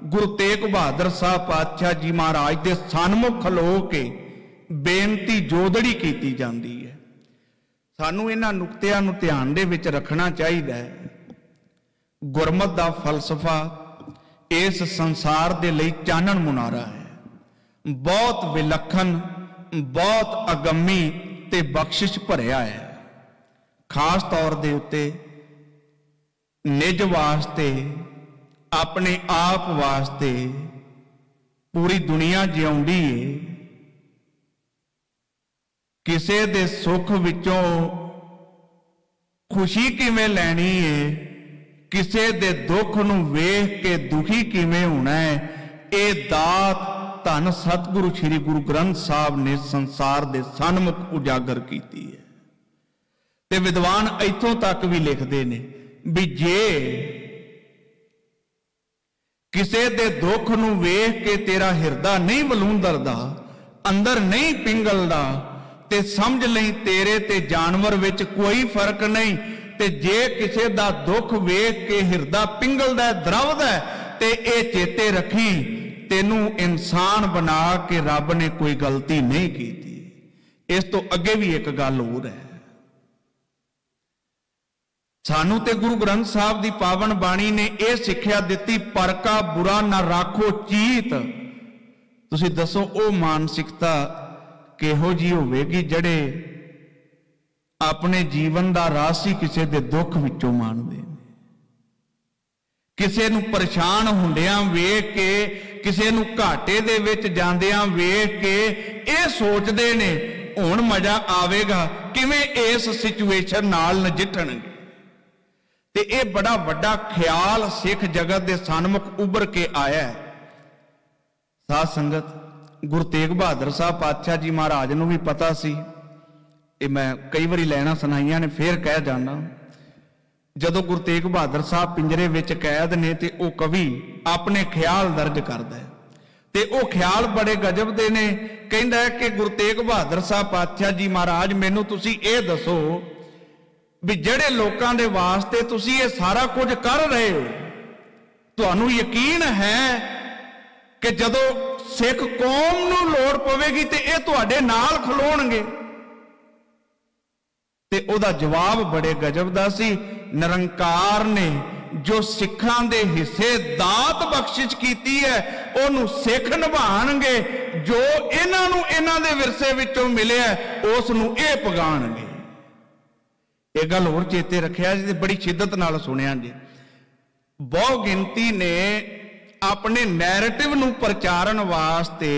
ਗੁਰੂ ਤੇਗ ਬਹਾਦਰ ਸਾਹਿਬ ਪਾਤਸ਼ਾਹ ਜੀ ਮਹਾਰਾਜ ਦੇ ਸਨਮੁਖ ਖਲੋ ਕੇ ਬੇਨਤੀ ਜੋਦੜੀ ਕੀਤੀ ਜਾਂਦੀ ਹੈ। ਸਾਨੂੰ ਇਹਨਾਂ ਨੁਕਤਿਆਂ ਨੂੰ ਧਿਆਨ ਦੇ ਵਿੱਚ ਰੱਖਣਾ ਚਾਹੀਦਾ ਹੈ। ਗੁਰਮਤ ਦਾ ਫਲਸਫਾ ਇਸ ਸੰਸਾਰ ਦੇ ਲਈ ਚਾਨਣ ਮੁਨਾਰਾ ਹੈ। ਬਹੁਤ ਵਿਲੱਖਣ, ਬਹੁਤ ਅਗੰਮੀ ਤੇ ਬਖਸ਼ਿਸ਼ ਭਰਿਆ ਹੈ। ਖਾਸ ਤੌਰ ਦੇ ਉੱਤੇ ਨਿਜ ਵਾਸਤੇ ਆਪਣੇ ਆਪ ਵਾਸਤੇ ਪੂਰੀ ਦੁਨੀਆ ਜਿਉਂਦੀ ਏ। ਕਿਸੇ ਦੇ ਸੁੱਖ ਵਿੱਚੋਂ ਖੁਸ਼ੀ ਕਿਵੇਂ ਲੈਣੀ ਏ, ਕਿਸੇ ਦੇ ਦੁੱਖ ਨੂੰ ਵੇਖ ਕੇ ਦੁਖੀ ਕਿਵੇਂ ਹੋਣਾ ਹੈ ਇਹ ਦਾਤ ਧੰਨ ਸਤਿਗੁਰੂ ਸ੍ਰੀ ਗੁਰੂ ਗ੍ਰੰਥ ਸਾਹਿਬ ਨੇ ਸੰਸਾਰ ਦੇ ਸਨਮੁਖ ਉਜਾਗਰ ਕੀਤੀ ਹੈ ਤੇ ਵਿਦਵਾਨ ਇੱਥੋਂ ਤੱਕ ਵੀ ਲਿਖਦੇ ਨੇ ਵੀ ਜੇ ਕਿਸੇ ਦੇ ਦੁੱਖ ਨੂੰ ਵੇਖ ਕੇ ਤੇਰਾ ਹਿਰਦਾ ਨਹੀਂ ਬਲੂੰਦਰਦਾ ਅੰਦਰ ਨਹੀਂ ਪਿੰਗਲਦਾ, ਤੇ ਸਮਝ ਲਈ ਤੇਰੇ ਤੇ ਜਾਨਵਰ ਵਿੱਚ ਕੋਈ ਫ਼ਰਕ ਨਹੀਂ। ਤੇ ਜੇ ਕਿਸੇ ਦਾ ਦੁੱਖ ਵੇਖ ਕੇ ਹਿਰਦਾ ਪਿੰਗਲਦਾ, ਦਰਵਦਾ, ਤੇ ਇਹ ਚੇਤੇ ਰੱਖੀ, ਤੈਨੂੰ ਇਨਸਾਨ ਬਣਾ ਕੇ ਰੱਬ ਨੇ ਕੋਈ ਗਲਤੀ ਨਹੀਂ ਕੀਤੀ। ਇਸ ਤੋਂ ਅੱਗੇ ਵੀ ਇੱਕ ਗੱਲ ਹੋਰ ਹੈ। ਸਾਨੂੰ ਤੇ ਗੁਰੂ ਗ੍ਰੰਥ ਸਾਹਿਬ ਦੀ ਪਾਵਨ ਬਾਣੀ ਨੇ ਇਹ ਸਿੱਖਿਆ ਦਿੱਤੀ, ਪਰਕਾ ਬੁਰਾ ਨਾ ਰਾਖੋ ਚੀਤ। ਤੁਸੀਂ ਦੱਸੋ ਉਹ ਮਾਨਸਿਕਤਾ ਕਿਹੋ ਜੀ ਹੋਵੇਗੀ ਜਿਹੜੇ ਆਪਣੇ ਜੀਵਨ ਦਾ ਰਾਸ ਹੀ ਕਿਸੇ ਦੇ ਦੁੱਖ ਵਿੱਚੋਂ ਮਾਣਦੇ ਨੇ? ਕਿਸੇ ਨੂੰ ਪਰੇਸ਼ਾਨ ਹੁੰਦਿਆਂ ਵੇਖ ਕੇ, ਕਿਸੇ ਨੂੰ ਘਾਟੇ ਦੇ ਵਿੱਚ ਜਾਂਦਿਆਂ ਵੇਖ ਕੇ ਇਹ ਸੋਚਦੇ ਨੇ, ਹੁਣ ਮਜ਼ਾ ਆਵੇਗਾ, ਕਿਵੇਂ ਇਸ ਸਿਚੁਏਸ਼ਨ ਨਾਲ ਨਜਿੱਠਣਗੇ? ਤੇ ਇਹ ਬੜਾ ਵੱਡਾ ਖਿਆਲ ਸਿੱਖ ਜਗਤ ਦੇ ਸਨਮੁਖ ਉੱਭਰ ਕੇ ਆਇਆ ਹੈ। ਸਾਧ ਸੰਗਤ, ਗੁਰੂ ਤੇਗ ਬਹਾਦਰ ਸਾਹਿਬ ਪਾਤਸ਼ਾਹ ਜੀ ਮਹਾਰਾਜ ਨੂੰ ਵੀ ਪਤਾ ਸੀ। ਇਹ ਮੈਂ ਕਈ ਵਾਰੀ ਲੈਣਾ ਸੁਣਾਈਆਂ ਨੇ, ਫੇਰ ਕਹਿ ਜਾਣਾ ਜਦੋਂ ਗੁਰੂ ਤੇਗ ਬਹਾਦਰ ਸਾਹਿਬ ਪਿੰਜਰੇ ਵਿੱਚ ਕੈਦ ਨੇ ਤੇ ਉਹ ਕਵੀ ਆਪਣੇ ਖਿਆਲ ਦਰਜ ਕਰਦਾ ਹੈ। ਤੇ ਉਹ ਖਿਆਲ ਬੜੇ ਗਜਬ ਦੇ ਨੇ। ਕਹਿੰਦਾ ਕਿ ਗੁਰੂ ਤੇਗ ਬਹਾਦਰ ਸਾਹਿਬ ਪਾਤਸ਼ਾਹ ਜੀ ਮਹਾਰਾਜ, ਮੈਨੂੰ ਤੁਸੀਂ ਇਹ ਦੱਸੋ ਵੀ ਜਿਹੜੇ ਲੋਕਾਂ ਦੇ ਵਾਸਤੇ ਤੁਸੀਂ ਇਹ ਸਾਰਾ ਕੁਝ ਕਰ ਰਹੇ ਹੋ, ਤੁਹਾਨੂੰ ਯਕੀਨ ਹੈ ਕਿ ਜਦੋਂ ਸਿੱਖ ਕੌਮ ਨੂੰ ਲੋੜ ਪਵੇਗੀ ਤੇ ਇਹ ਤੁਹਾਡੇ ਨਾਲ ਖਲੋਣਗੇ? ਤੇ ਉਹਦਾ ਜਵਾਬ ਬੜੇ ਗਜਬ ਦਾ ਸੀ। ਨਿਰੰਕਾਰ ਨੇ ਜੋ ਸਿੱਖਾਂ ਦੇ ਹਿੱਸੇ ਦਾਤ ਬਖਸ਼ਿਸ਼ ਕੀਤੀ ਹੈ, ਉਹਨੂੰ ਸਿੱਖ ਨਿਭਾਣਗੇ, ਜੋ ਇਹਨਾਂ ਨੂੰ ਇਹਨਾਂ ਦੇ ਵਿਰਸੇ ਵਿੱਚੋਂ ਮਿਲਿਆ, ਉਸ ਨੂੰ ਇਹ ਪਗਾਣਗੇ। ਇਹ ਗੱਲ ਹੋਰ ਚੇਤੇ ਰੱਖਿਆ ਜੀ ਤੇ ਬੜੀ ਸ਼ਿੱਦਤ ਨਾਲ ਸੁਣਿਆ ਜੀ। ਬਹੁ ਗਿਣਤੀ ਨੇ ਆਪਣੇ ਨੈਰੇਟਿਵ ਨੂੰ ਪ੍ਰਚਾਰਨ ਵਾਸਤੇ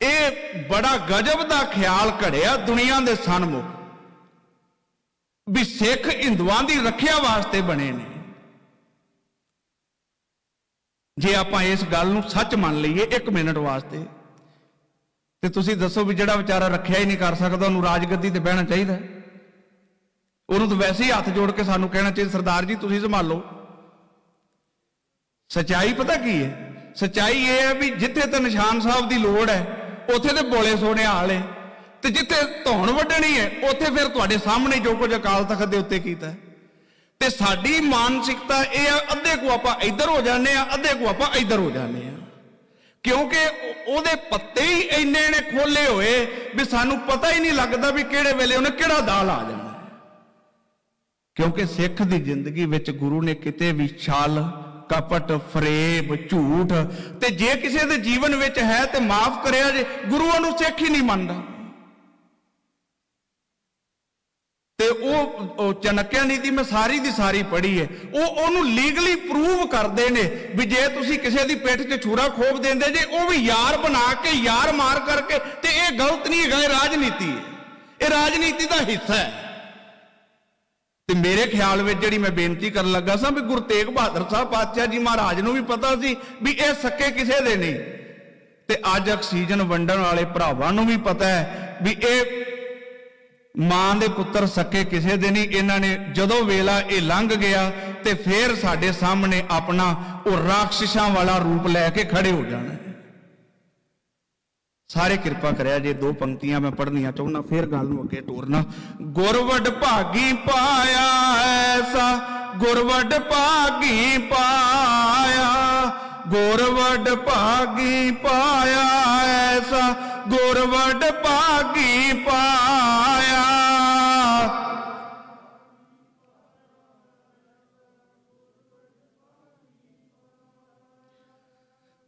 ਇਹ ਬੜਾ ਗਜਬ ਦਾ ਖਿਆਲ ਘੜਿਆ ਦੁਨੀਆ ਦੇ ਸਨਮੁਖ ਵੀ ਸਿੱਖ ਹਿੰਦੂਆਂ ਦੀ ਰੱਖਿਆ ਵਾਸਤੇ ਬਣੇ ਨੇ। ਜੇ ਆਪਾਂ ਇਸ ਗੱਲ ਨੂੰ ਸੱਚ ਮੰਨ ਲਈਏ 1 ਮਿੰਟ ਵਾਸਤੇ, ਤੇ ਤੁਸੀਂ ਦੱਸੋ ਵੀ ਜਿਹੜਾ ਵਿਚਾਰਾ ਰੱਖਿਆ ਹੀ ਨਹੀਂ ਕਰ ਸਕਦਾ, ਉਹਨੂੰ ਰਾਜਗੱਦੀ ਤੇ ਬਹਿਣਾ ਚਾਹੀਦਾ। ਉਹਨੂੰ ਤਾਂ ਵੈਸੇ ਹੀ ਹੱਥ ਜੋੜ ਕੇ ਸਾਨੂੰ ਕਹਿਣਾ ਚਾਹੀਦਾ, ਸਰਦਾਰ ਜੀ, ਤੁਸੀਂ ਸੰਭਾਲੋ। ਸਚਾਈ ਪਤਾ ਕੀ ਹੈ? ਸਚਾਈ ਇਹ ਹੈ ਵੀ ਜਿੱਥੇ ਤੇ ਨਿਸ਼ਾਨ ਸਾਹਿਬ ਦੀ ਲੋੜ ਹੈ, ਉੱਥੇ ਤੇ ਬੋਲੇ ਸੋਹਣੇ ਹਾਲੇ ਤੇ ਜਿੱਥੇ ਧੌਣ ਵੱਢਣੀ ਹੈ, ਉੱਥੇ ਫਿਰ ਤੁਹਾਡੇ ਸਾਹਮਣੇ ਜੋ ਕੁਝ ਅਕਾਲ ਤਖਤ ਦੇ ਉੱਤੇ ਕੀਤਾ ਤੇ ਸਾਡੀ ਮਾਨਸਿਕਤਾ ਇਹ ਆ, ਅੱਧੇ ਕੋ ਆਪਾਂ ਇੱਧਰ ਹੋ ਜਾਂਦੇ ਆ ਅੱਧੇ ਕੋ ਆਪਾਂ ਇੱਧਰ ਹੋ ਜਾਂਦੇ ਆ ਕਿਉਂਕਿ ਉਹਦੇ ਪੱਤੇ ਹੀ ਇੰਨੇ ਨੇ ਖੋਲੇ ਹੋਏ ਵੀ ਸਾਨੂੰ ਪਤਾ ਹੀ ਨਹੀਂ ਲੱਗਦਾ ਵੀ ਕਿਹੜੇ ਵੇਲੇ ਉਹਨੇ ਕਿਹੜਾ ਦਾਲ ਆ ਜਾਣਾ। ਕਿਉਂਕਿ ਸਿੱਖ ਦੀ ਜ਼ਿੰਦਗੀ ਵਿੱਚ ਗੁਰੂ ਨੇ ਕਿਤੇ ਵੀ ਛਲ, ਕਪਟ, ਫਰੇਬ, ਝੂਠ ਤੇ ਜੇ ਕਿਸੇ ਦੇ ਜੀਵਨ ਵਿੱਚ ਹੈ ਤੇ ਮਾਫ ਕਰਿਆ ਜੇ, ਗੁਰੂਆਂ ਨੂੰ ਸਿੱਖ ਹੀ ਨਹੀਂ ਮੰਨਦਾ। ਤੇ ਉਹ ਚਨਕਿਆ ਨੀਤੀ ਮੈਂ ਸਾਰੀ ਦੀ ਸਾਰੀ ਪੜ੍ਹੀ ਹੈ ਉਹ ਉਹਨੂੰ ਲੀਗਲੀ ਪ੍ਰੂਵ ਕਰਦੇ ਨੇ ਵੀ ਜੇ ਤੁਸੀਂ ਕਿਸੇ ਦੀ ਪਿੱਠ ਚ ਛੁਰਾ ਖੋਪ ਦਿੰਦੇ ਜੇ, ਉਹ ਵੀ ਯਾਰ ਬਣਾ ਕੇ, ਯਾਰ ਮਾਰ ਕਰਕੇ ਤੇ ਇਹ ਗਲਤ ਨਹੀਂ ਹੈਗਾ, ਇਹ ਰਾਜਨੀਤੀ ਹੈ ਇਹ ਰਾਜਨੀਤੀ ਦਾ ਹਿੱਸਾ ਹੈ ਤੇ ਮੇਰੇ ਖਿਆਲ ਵਿੱਚ ਜਿਹੜੀ ਮੈਂ ਬੇਨਤੀ ਕਰਨ ਲੱਗਾ ਸਾਂ ਵੀ ਗੁਰੂ ਤੇਗ ਬਹਾਦਰ ਸਾਹਿਬ ਪਾਤਸ਼ਾਹ ਜੀ ਮਹਾਰਾਜ ਨੂੰ ਵੀ ਪਤਾ ਸੀ ਵੀ ਇਹ ਸੱਕੇ ਕਿਸੇ ਦੇ ਨਹੀਂ। ਤੇ ਅੱਜ ਆਕਸੀਜਨ ਵੰਡਣ ਵਾਲੇ ਭਰਾਵਾਂ ਨੂੰ ਵੀ ਪਤਾ ਹੈ ਵੀ ਇਹ ਮਾਂ ਦੇ ਪੁੱਤਰ ਸੱਕੇ ਕਿਸੇ ਦੇ ਨਹੀਂ। ਇਹਨਾਂ ਨੇ ਜਦੋਂ ਵੇਲਾ ਇਹ ਲੰਘ ਗਿਆ ਤੇ ਫੇਰ ਸਾਡੇ ਸਾਹਮਣੇ ਆਪਣਾ ਉਹ ਰਾਖਸ਼ਾਂ ਵਾਲਾ ਰੂਪ ਲੈ ਕੇ ਖੜੇ ਹੋ ਜਾਣਾ। ਸਾਰੇ ਕਿਰਪਾ ਕਰਿਆ ਜੇ ਦੋ ਪੰਕਤੀਆਂ ਮੈਂ ਪੜ੍ਹਨੀਆਂ ਚਾਹੁੰਦਾ, ਫਿਰ ਗੱਲ ਨੂੰ ਅੱਗੇ ਤੋਰਨਾ। ਗੁਰਵਡ ਭਾਗੀ ਪਾਇਆ ਐਸਾ, ਗੁਰਵਡ ਭਾਗੀ ਪਾਇਆ, ਗੁਰਵਡ ਭਾਗੀ ਪਾਇਆ ਐਸਾ, ਗੁਰਵਡ ਭਾਗੀ ਪਾਇਆ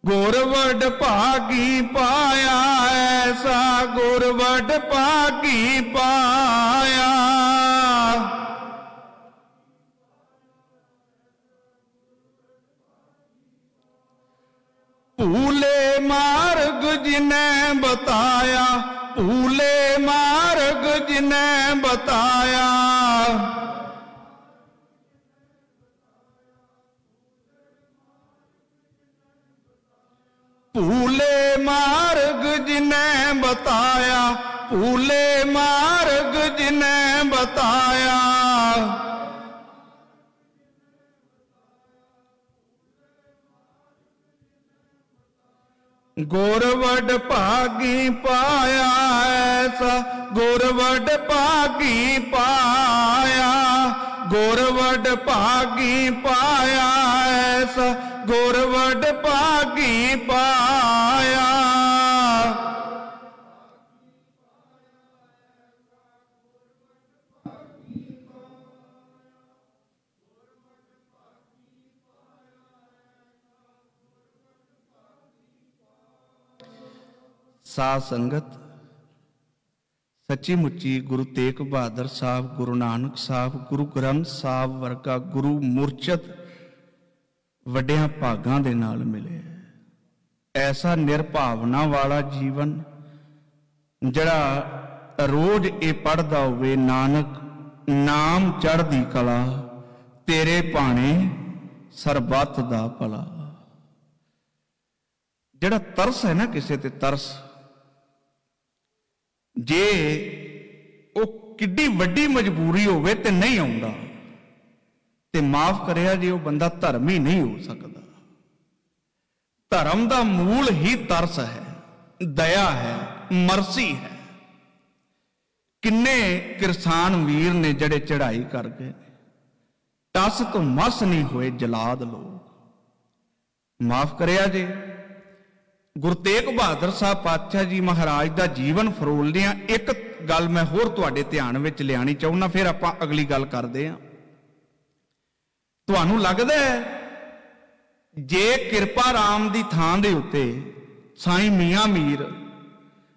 ਗੁਰਵਡ ਭਾਗੀ ਪਾਇਆ ਐਸਾ ਗੁਰਵਡ ਭਾਗੀ ਪਾਇਆ। ਭੂਲੇ ਮਾਰਗ ਜਿਨੇ ਬਤਾਇਆ, ਭੂਲੇ ਮਾਰਗ ਜਿਨੇ ਬਤਾਇਆ। ਭੂਲੇ ਮਾਰਗ ਜਿਨੇ ਬਤਾਇਆ, ਭੂਲੇ ਮਾਰਗ ਜਿਨੇ ਬਤਾਇਆ। ਗੁਰਵਡ ਭਾਗੀ ਪਾਇਆ ਐਸਾ, ਗੁਰਵਡ ਭਾਗੀ ਪਾਇਆ। ਗੁਰਵਡ ਭਾਗੀ ਪਾਇਆ ਐਸਾ ਗੁਰਵਡ ਭਾਗੀ ਪਾਇਆ। ਸਾਧ ਸੰਗਤ ਸੱਚੀ ਮੁੱਚੀ ਗੁਰੂ ਤੇਗ ਬਹਾਦਰ ਸਾਹਿਬ, ਗੁਰੂ ਨਾਨਕ ਸਾਹਿਬ, ਗੁਰੂ ਗ੍ਰੰਥ ਸਾਹਿਬ ਵਰਗਾ ਗੁਰੂ ਮੁਰਸ਼ਦ ਵੱਡਿਆਂ ਭਾਗਾਂ ਦੇ ਨਾਲ ਮਿਲੇ। ਐਸਾ ਨਿਰਭਾਵਨਾ ਵਾਲਾ ਜੀਵਨ ਜਿਹੜਾ ਰੋਜ਼ ਇਹ ਪੜਦਾ ਹੋਵੇ, ਨਾਨਕ, ਨਾਮ ਚੜ੍ਹਦੀ ਕਲਾ, ਤੇਰੇ ਭਾਣੇ ਸਰਬੱਤ ਦਾ ਭਲਾ। ਜਿਹੜਾ ਤਰਸ ਹੈ ਨਾ ਕਿਸੇ ਤੇ ਤਰਸ, ਜੇ ਉਹ ਕਿੱਡੀ ਵੱਡੀ ਮਜਬੂਰੀ ਹੋਵੇ ਤੇ ਨਹੀਂ ਆਉਂਦਾ। ਤੇ ਮਾਫ ਕਰਿਆ ਜੇ ਉਹ ਬੰਦਾ ਧਰਮੀ ਨਹੀਂ ਹੋ ਸਕਦਾ। ਧਰਮ ਦਾ ਮੂਲ ਹੀ ਤਰਸ ਹੈ, ਦਇਆ ਹੈ, ਮਰਸੀ ਹੈ। ਕਿੰਨੇ ਕਿਰਸਾਨ ਵੀਰ ਨੇ ਜਿਹੜੇ ਚੜ੍ਹਾਈ ਕਰ ਗਏ ਟਸ ਤੋਂ ਮਸ ਨਹੀਂ ਹੋਏ ਜਲਾਦ ਲੋਕ। ਮਾਫ ਕਰਿਆ ਜੇ। ਗੁਰੂ ਤੇਗ ਬਹਾਦਰ ਸਾਹਿਬ ਪਾਤਸ਼ਾਹ ਜੀ ਮਹਾਰਾਜ ਦਾ ਜੀਵਨ ਫਰੋਲਦੇ ਆ ਇੱਕ ਗੱਲ ਮੈਂ ਹੋਰ ਤੁਹਾਡੇ ਧਿਆਨ ਵਿੱਚ ਲਿਆਣੀ ਚਾਹੁੰਦਾ, ਫਿਰ ਆਪਾਂ ਅਗਲੀ ਗੱਲ ਕਰਦੇ ਆ ਤੁਹਾਨੂੰ ਲੱਗਦਾ ਹੈ? ਜੇ ਕਿਰਪਾ ਰਾਮ ਦੀ ਥਾਂ ਦੇ ਉੱਤੇ ਸਾਈਂ ਮੀਆਂ ਮੀਰ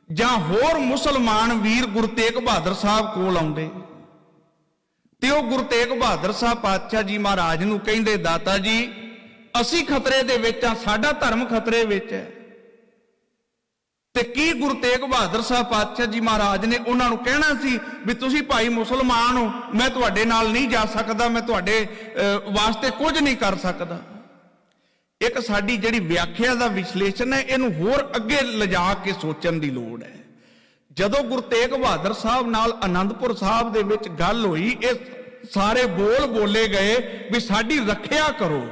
ਜਾਂ ਹੋਰ ਮੁਸਲਮਾਨ ਵੀਰ ਗੁਰੂ ਤੇਗ ਬਹਾਦਰ ਸਾਹਿਬ ਕੋਲ ਆਉਂਦੇ, ਤੇ ਉਹ ਗੁਰੂ ਤੇਗ ਬਹਾਦਰ ਸਾਹਿਬ ਪਾਤਸ਼ਾਹ ਜੀ ਮਹਾਰਾਜ ਨੂੰ ਕਹਿੰਦੇ, ਦਾਤਾ ਜੀ, ਅਸੀਂ ਖਤਰੇ ਦੇ ਵਿੱਚ ਆ ਸਾਡਾ ਧਰਮ ਖਤਰੇ ਵਿੱਚ ਹੈ। ਤੇ ਕੀ ਗੁਰੂ ਤੇਗ ਬਹਾਦਰ ਸਾਹਿਬ ਪਾਤਸ਼ਾਹ ਜੀ ਮਹਾਰਾਜ ਨੇ ਉਹਨਾਂ ਨੂੰ ਕਹਿਣਾ ਸੀ ਵੀ ਤੁਸੀਂ ਭਾਈ ਮੁਸਲਮਾਨ ਹੋ, ਮੈਂ ਤੁਹਾਡੇ ਨਾਲ ਨਹੀਂ ਜਾ ਸਕਦਾ, ਮੈਂ ਤੁਹਾਡੇ ਵਾਸਤੇ ਕੁਝ ਨਹੀਂ ਕਰ ਸਕਦਾ। ਇੱਕ ਸਾਡੀ ਜਿਹੜੀ ਵਿਆਖਿਆ ਦਾ ਵਿਸ਼ਲੇਸ਼ਣ ਹੈ, ਇਹਨੂੰ ਹੋਰ ਅੱਗੇ ਲਿਜਾ ਕੇ ਸੋਚਣ ਦੀ ਲੋੜ ਹੈ। ਜਦੋਂ ਗੁਰੂ ਤੇਗ ਬਹਾਦਰ ਸਾਹਿਬ ਨਾਲ ਆਨੰਦਪੁਰ ਸਾਹਿਬ ਦੇ ਵਿੱਚ ਗੱਲ ਹੋਈ, ਇਹ ਸਾਰੇ ਬੋਲ ਬੋਲੇ ਗਏ ਵੀ ਸਾਡੀ ਰੱਖਿਆ ਕਰੋ।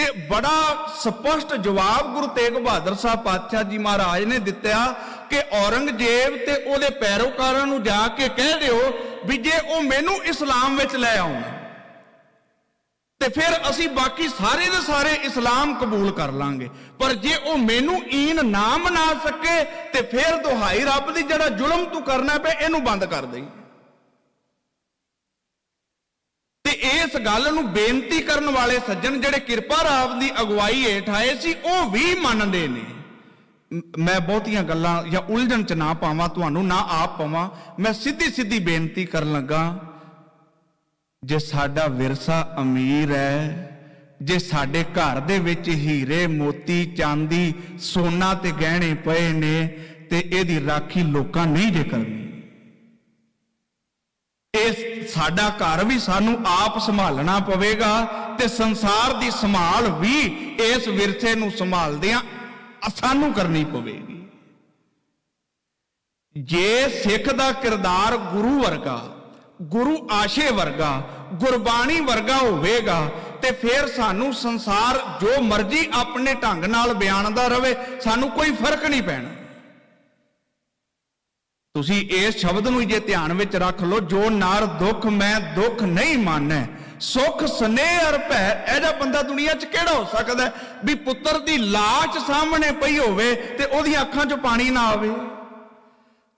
ਤੇ ਬੜਾ ਸਪਸ਼ਟ ਜਵਾਬ ਗੁਰੂ ਤੇਗ ਬਹਾਦਰ ਸਾਹਿਬ ਪਾਤਸ਼ਾਹ ਜੀ ਮਹਾਰਾਜ ਨੇ ਦਿੱਤਾ ਕਿ ਔਰੰਗਜ਼ੇਬ ਤੇ ਉਹਦੇ ਪੈਰੋਕਾਰਾਂ ਨੂੰ ਜਾ ਕੇ ਕਹਿ ਦਿਓ ਵੀ ਜੇ ਉਹ ਮੈਨੂੰ ਇਸਲਾਮ ਵਿੱਚ ਲੈ ਆਉਣ, ਤੇ ਫਿਰ ਅਸੀਂ ਬਾਕੀ ਸਾਰੇ ਦੇ ਸਾਰੇ ਇਸਲਾਮ ਕਬੂਲ ਕਰ ਲਾਂਗੇ। ਪਰ ਜੇ ਉਹ ਮੈਨੂੰ ਈਨ ਨਾ ਮਨਾ ਸਕੇ, ਤੇ ਫਿਰ ਦੁਹਾਈ ਰੱਬ ਦੀ ਜਿਹੜਾ ਜ਼ੁਲਮ ਤੂੰ ਕਰਨਾ ਪਿਆ, ਇਹਨੂੰ ਬੰਦ ਕਰ ਦੇਈ ਤੇ ਇਸ ਗੱਲ ਨੂੰ ਬੇਨਤੀ ਕਰਨ ਵਾਲੇ ਸੱਜਣ ਜਿਹੜੇ ਕਿਰਪਾ ਰਾਵ ਦੀ ਅਗਵਾਈ ਹੇਠ ਆਏ ਸੀ, ਉਹ ਵੀ ਮੰਨਦੇ ਨੇ। ਮੈਂ ਬਹੁਤੀਆਂ ਗੱਲਾਂ ਜਾਂ ਉਲਝਣ ਚ ਨਾ ਪਾਵਾਂ, ਤੁਹਾਨੂੰ ਨਾ ਆਪ ਪਾਵਾਂ। ਮੈਂ ਸਿੱਧੀ ਸਿੱਧੀ ਬੇਨਤੀ ਕਰਨ ਲੱਗਾ, ਜੇ ਸਾਡਾ ਵਿਰਸਾ ਅਮੀਰ ਹੈ, ਜੇ ਸਾਡੇ ਘਰ ਦੇ ਵਿੱਚ ਹੀਰੇ, ਮੋਤੀ, ਚਾਂਦੀ, ਸੋਨਾ ਤੇ ਗਹਿਣੇ ਪਏ ਨੇ, ਤੇ ਇਹਦੀ ਰਾਖੀ ਲੋਕਾਂ ਨਹੀਂ ਜੇ ਕਰਨੀ। ਇਸ ਸਾਡਾ ਘਰ ਵੀ ਸਾਨੂੰ ਆਪ ਸੰਭਾਲਣਾ ਪਵੇਗਾ ਤੇ ਸੰਸਾਰ ਦੀ ਸੰਭਾਲ ਵੀ ਇਸ ਵਿਰਸੇ ਨੂੰ ਸੰਭਾਲਦਿਆਂ ਸਾਨੂੰ ਕਰਨੀ ਪਵੇਗੀ। ਜੇ ਸਿੱਖ ਦਾ ਕਿਰਦਾਰ ਗੁਰੂ ਵਰਗਾ, ਗੁਰੂ ਆਸ਼ੇ ਵਰਗਾ, ਗੁਰਬਾਣੀ ਵਰਗਾ ਹੋਵੇਗਾ, ਤੇ ਫਿਰ ਸਾਨੂੰ ਸੰਸਾਰ ਜੋ ਮਰਜ਼ੀ ਆਪਣੇ ਢੰਗ ਨਾਲ ਬਿਆਨਦਾ ਰਹੇ ਸਾਨੂੰ ਕੋਈ ਫ਼ਰਕ ਨਹੀਂ ਪੈਣਾ। ਤੁਸੀਂ ਇਸ ਸ਼ਬਦ ਨੂੰ ਜੇ ਧਿਆਨ ਵਿੱਚ ਰੱਖ ਲਓ, ਜੋ ਨਾਰ ਦੁੱਖ, ਮੈਂ ਦੁੱਖ ਨਹੀਂ ਮਾਨੈ। ਸੁਖ, ਸਨੇਹ ਅਰ ਭੈ ਇਹਦਾ ਬੰਦਾ ਦੁਨੀਆ 'ਚ ਕਿਹੜਾ ਹੋ ਸਕਦਾ ਵੀ ਪੁੱਤਰ ਦੀ ਲਾਸ਼ ਸਾਹਮਣੇ ਪਈ ਹੋਵੇ ਤੇ ਉਹਦੀਆਂ ਅੱਖਾਂ 'ਚੋਂ ਪਾਣੀ ਨਾ ਆਵੇ?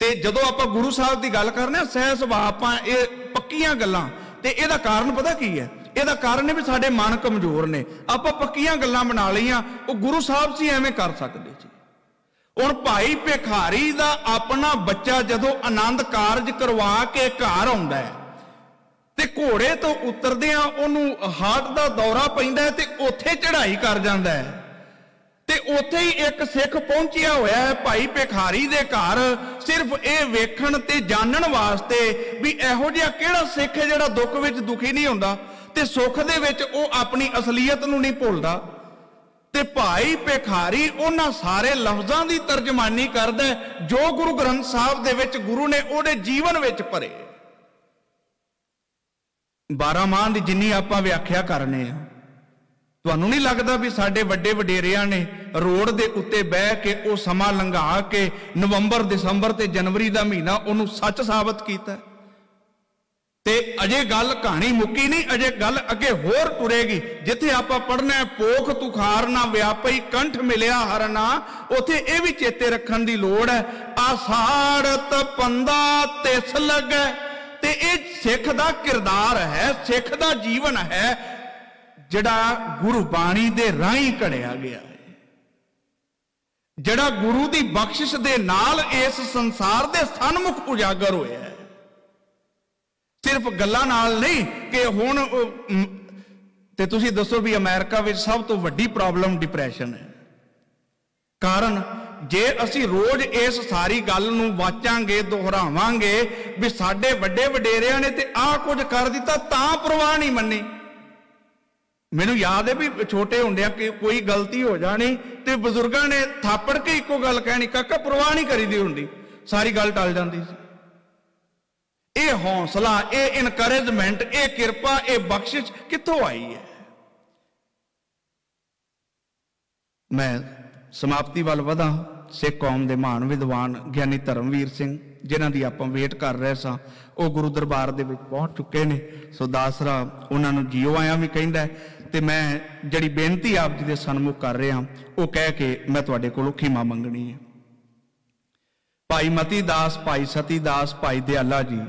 ਤੇ ਜਦੋਂ ਆਪਾਂ ਗੁਰੂ ਸਾਹਿਬ ਦੀ ਗੱਲ ਕਰਨੇ ਆ ਸਹਿ ਸੁਭਾਅ, ਆਪਾਂ ਇਹ ਪੱਕੀਆਂ ਗੱਲਾਂ, ਤੇ ਇਹਦਾ ਕਾਰਨ ਪਤਾ ਕੀ ਹੈ? ਇਹਦਾ ਕਾਰਨ ਹੈ ਵੀ ਸਾਡੇ ਮਨ ਕਮਜ਼ੋਰ ਨੇ। ਆਪਾਂ ਪੱਕੀਆਂ ਗੱਲਾਂ ਬਣਾ ਲਈਆਂ, ਉਹ ਗੁਰੂ ਸਾਹਿਬ ਸੀ ਐਵੇਂ ਕਰ ਸਕਦੇ ਸੀ। ਹੁਣ ਭਾਈ ਭਿਖਾਰੀ ਦਾ ਆਪਣਾ ਬੱਚਾ ਜਦੋਂ ਆਨੰਦ ਕਾਰਜ ਕਰਵਾ ਕੇ ਘਰ ਆਉਂਦਾ ਹੈ ਤੇ ਘੋੜੇ ਤੋਂ ਉਤਰਦਿਆਂ ਉਹਨੂੰ ਹਾਰਟ ਦਾ ਦੌਰਾ ਪੈਂਦਾ ਤੇ ਉੱਥੇ ਚੜ੍ਹਾਈ ਕਰ ਜਾਂਦਾ ਹੈ। ਤੇ ਉੱਥੇ ਹੀ ਇੱਕ ਸਿੱਖ ਪਹੁੰਚਿਆ ਹੋਇਆ ਹੈ ਭਾਈ ਭਿਖਾਰੀ ਦੇ ਘਰ। ਸਿਰਫ ਇਹ ਵੇਖਣ ਤੇ ਜਾਣਨ ਵਾਸਤੇ ਵੀ ਇਹੋ ਜਿਹਾ ਕਿਹੜਾ ਸਿੱਖ ਹੈ ਜਿਹੜਾ ਦੁੱਖ ਵਿੱਚ ਦੁਖੀ ਨਹੀਂ ਹੁੰਦਾ ਤੇ ਸੁੱਖ ਦੇ ਵਿੱਚ ਉਹ ਆਪਣੀ ਅਸਲੀਅਤ ਨੂੰ ਨਹੀਂ ਭੁੱਲਦਾ। ਤੇ ਭਾਈ ਭਿਖਾਰੀ ਉਹਨਾਂ ਸਾਰੇ ਲਫ਼ਜ਼ਾਂ ਦੀ ਤਰਜਮਾਨੀ ਕਰਦਾ ਜੋ ਗੁਰੂ ਗ੍ਰੰਥ ਸਾਹਿਬ ਦੇ ਵਿੱਚ ਗੁਰੂ ਨੇ ਉਹਦੇ ਜੀਵਨ ਵਿੱਚ ਭਰੇ 12 ਮਾਹ ਦੀ ਜਿੰਨੀ ਆਪਾਂ ਵਿਆਖਿਆ ਕਰਨੇ ਆ, ਤੁਹਾਨੂੰ ਨਹੀਂ ਲੱਗਦਾ ਵੀ ਸਾਡੇ ਵੱਡੇ ਵਡੇਰਿਆਂ ਨੇ ਰੋਡ ਦੇ ਉੱਤੇ ਬਹਿ ਕੇ ਉਹ ਸਮਾਂ ਲੰਘਾ ਕੇ ਨਵੰਬਰ, ਦਸੰਬਰ ਤੇ ਜਨਵਰੀ ਦਾ ਮਹੀਨਾ ਉਹਨੂੰ ਸੱਚ ਸਾਬਤ ਕੀਤਾ? ਤੇ ਅਜੇ ਗੱਲ ਕਹਾਣੀ ਮੁੱਕੀ ਨਹੀਂ, ਅਜੇ ਗੱਲ ਅੱਗੇ ਹੋਰ ਤੁਰੇਗੀ। ਜਿੱਥੇ ਆਪਾਂ ਪੜਨਾ ਹੈ ਪੋਖ ਤੁਖਾਰ ਨਾ ਵਿਆਪਈ, ਕੰਠ ਮਿਲਿਆ ਹਰਨਾ ਉਥੇ ਇਹ ਵੀ ਚੇਤੇ ਰੱਖਣ ਦੀ ਲੋੜ ਹੈ। ਆਸਾੜਤ ਪੰਦਾ ਤਿਸ ਲੱਗੈ, ਤੇ ਇਹ ਸਿੱਖ ਦਾ ਕਿਰਦਾਰ ਹੈ, ਸਿੱਖ ਦਾ ਜੀਵਨ ਹੈ, ਜਿਹੜਾ ਗੁਰੂ ਬਾਣੀ ਦੇ ਰਾਹੀਂ ਘੜਿਆ ਗਿਆ ਹੈ। ਜਿਹੜਾ ਗੁਰੂ ਦੀ ਬਖਸ਼ਿਸ਼ ਦੇ ਨਾਲ ਇਸ ਸੰਸਾਰ ਦੇ ਸਨਮੁਖ ਉਜਾਗਰ ਹੋਇਆ ਹੈ। ਸਿਰਫ ਗੱਲਾਂ ਨਾਲ ਨਹੀਂ ਕਿ ਹੁਣ ਉਹ, ਤੇ ਤੁਸੀਂ ਦੱਸੋ ਵੀ ਅਮਰੀਕਾ ਵਿੱਚ ਸਭ ਤੋਂ ਵੱਡੀ ਪ੍ਰੋਬਲਮ ਡਿਪਰੈਸ਼ਨ ਹੈ। ਕਾਰਨ ਜੇ ਅਸੀਂ ਰੋਜ਼ ਇਸ ਸਾਰੀ ਗੱਲ ਨੂੰ ਵਾਚਾਂਗੇ ਦੁਹਰਾਵਾਂਗੇ ਵੀ ਸਾਡੇ ਵੱਡੇ ਵਡੇਰਿਆਂ ਨੇ ਤੇ ਆਹ ਕੁਝ ਕਰ ਦਿੱਤਾ ਤਾਂ ਪ੍ਰਵਾਹ ਨਹੀਂ ਮੰਨੀ। ਮੈਨੂੰ ਯਾਦ ਹੈ ਵੀ ਛੋਟੇ ਹੁੰਦਿਆਂ ਕਿ ਕੋਈ ਗਲਤੀ ਹੋ ਜਾਣੀ ਤੇ ਬਜ਼ੁਰਗਾਂ ਨੇ ਥਾਪੜ ਕੇ ਇੱਕੋ ਗੱਲ ਕਹਿਣੀ ਕਾਕਾ ਪ੍ਰਵਾਹ ਨਹੀਂ ਕਰੀਦੀ ਹੁੰਦੀ। ਸਾਰੀ ਗੱਲ ਟਲ ਜਾਂਦੀ ਸੀ। ਇਹ ਹੌਸਲਾ, ਇਹ ਇਨਕਰੇਜਮੈਂਟ ਇਹ ਕਿਰਪਾ, ਇਹ ਬਖਸ਼ਿਸ਼ ਕਿੱਥੋਂ ਆਈ ਹੈ? ਮੈਂ ਸਮਾਪਤੀ ਵੱਲ ਵਧਾਂ। ਸਿੱਖ ਕੌਮ ਦੇ ਮਹਾਨ ਵਿਦਵਾਨ ਗਿਆਨੀ ਧਰਮਵੀਰ ਸਿੰਘ, ਜਿਨ੍ਹਾਂ ਦੀ ਆਪਾਂ ਵੇਟ ਕਰ ਰਹੇ ਸਾਂ, ਉਹ ਗੁਰੂ ਦਰਬਾਰ ਦੇ ਵਿੱਚ ਪਹੁੰਚ ਚੁੱਕੇ ਨੇ। ਸੋ ਦਾਸਰਾ ਉਹਨਾਂ ਨੂੰ ਜੀਓ ਆਇਆ ਵੀ ਕਹਿੰਦਾ ਹੈ। ਤੇ ਮੈਂ ਜਿਹੜੀ ਬੇਨਤੀ ਆਪ ਜੀ ਦੇ ਸਨਮੁਖ ਕਰ ਰਿਹਾ, ਉਹ ਕਹਿ ਕੇ ਮੈਂ ਤੁਹਾਡੇ ਕੋਲੋਂ ਖਿਮਾ ਮੰਗਣੀ ਹੈ। ਭਾਈ ਮਤੀ ਦਾਸ, ਭਾਈ ਸਤੀ ਦਾਸ, ਭਾਈ ਦਿਆਲਾ ਜੀ।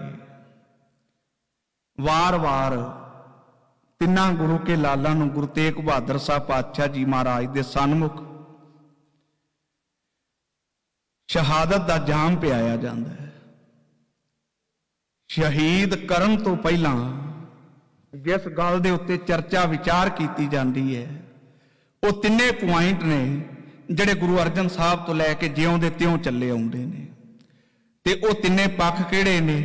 ਵਾਰ-ਵਾਰ ਤਿੰਨਾਂ ਗੁਰੂ ਕੇ ਲਾਲਾਂ ਨੂੰ ਗੁਰੂ ਤੇਗ ਬਹਾਦਰ ਸਾਹਿਬ ਪਾਤਸ਼ਾਹ ਜੀ ਮਹਾਰਾਜ ਦੇ ਸਨਮੁਖ ਸ਼ਹਾਦਤ ਦਾ ਜਾਮ ਪਿਆਇਆ ਜਾਂਦਾ ਹੈ। ਸ਼ਹੀਦ ਕਰਨ ਤੋਂ ਪਹਿਲਾਂ ਜਿਸ ਗੱਲ ਦੇ ਉੱਤੇ ਚਰਚਾ ਵਿਚਾਰ ਕੀਤੀ ਜਾਂਦੀ ਹੈ, ਉਹ ਤਿੰਨੇ ਪੁਆਇੰਟ ਨੇ ਜਿਹੜੇ ਗੁਰੂ ਅਰਜਨ ਸਾਹਿਬ ਤੋਂ ਲੈ ਕੇ ਜਿਉਂ ਦੇ ਤਿਉਂ ਚੱਲੇ ਆਉਂਦੇ ਨੇ। ਤੇ ਉਹ ਤਿੰਨੇ ਪੱਖ ਕਿਹੜੇ ਨੇ?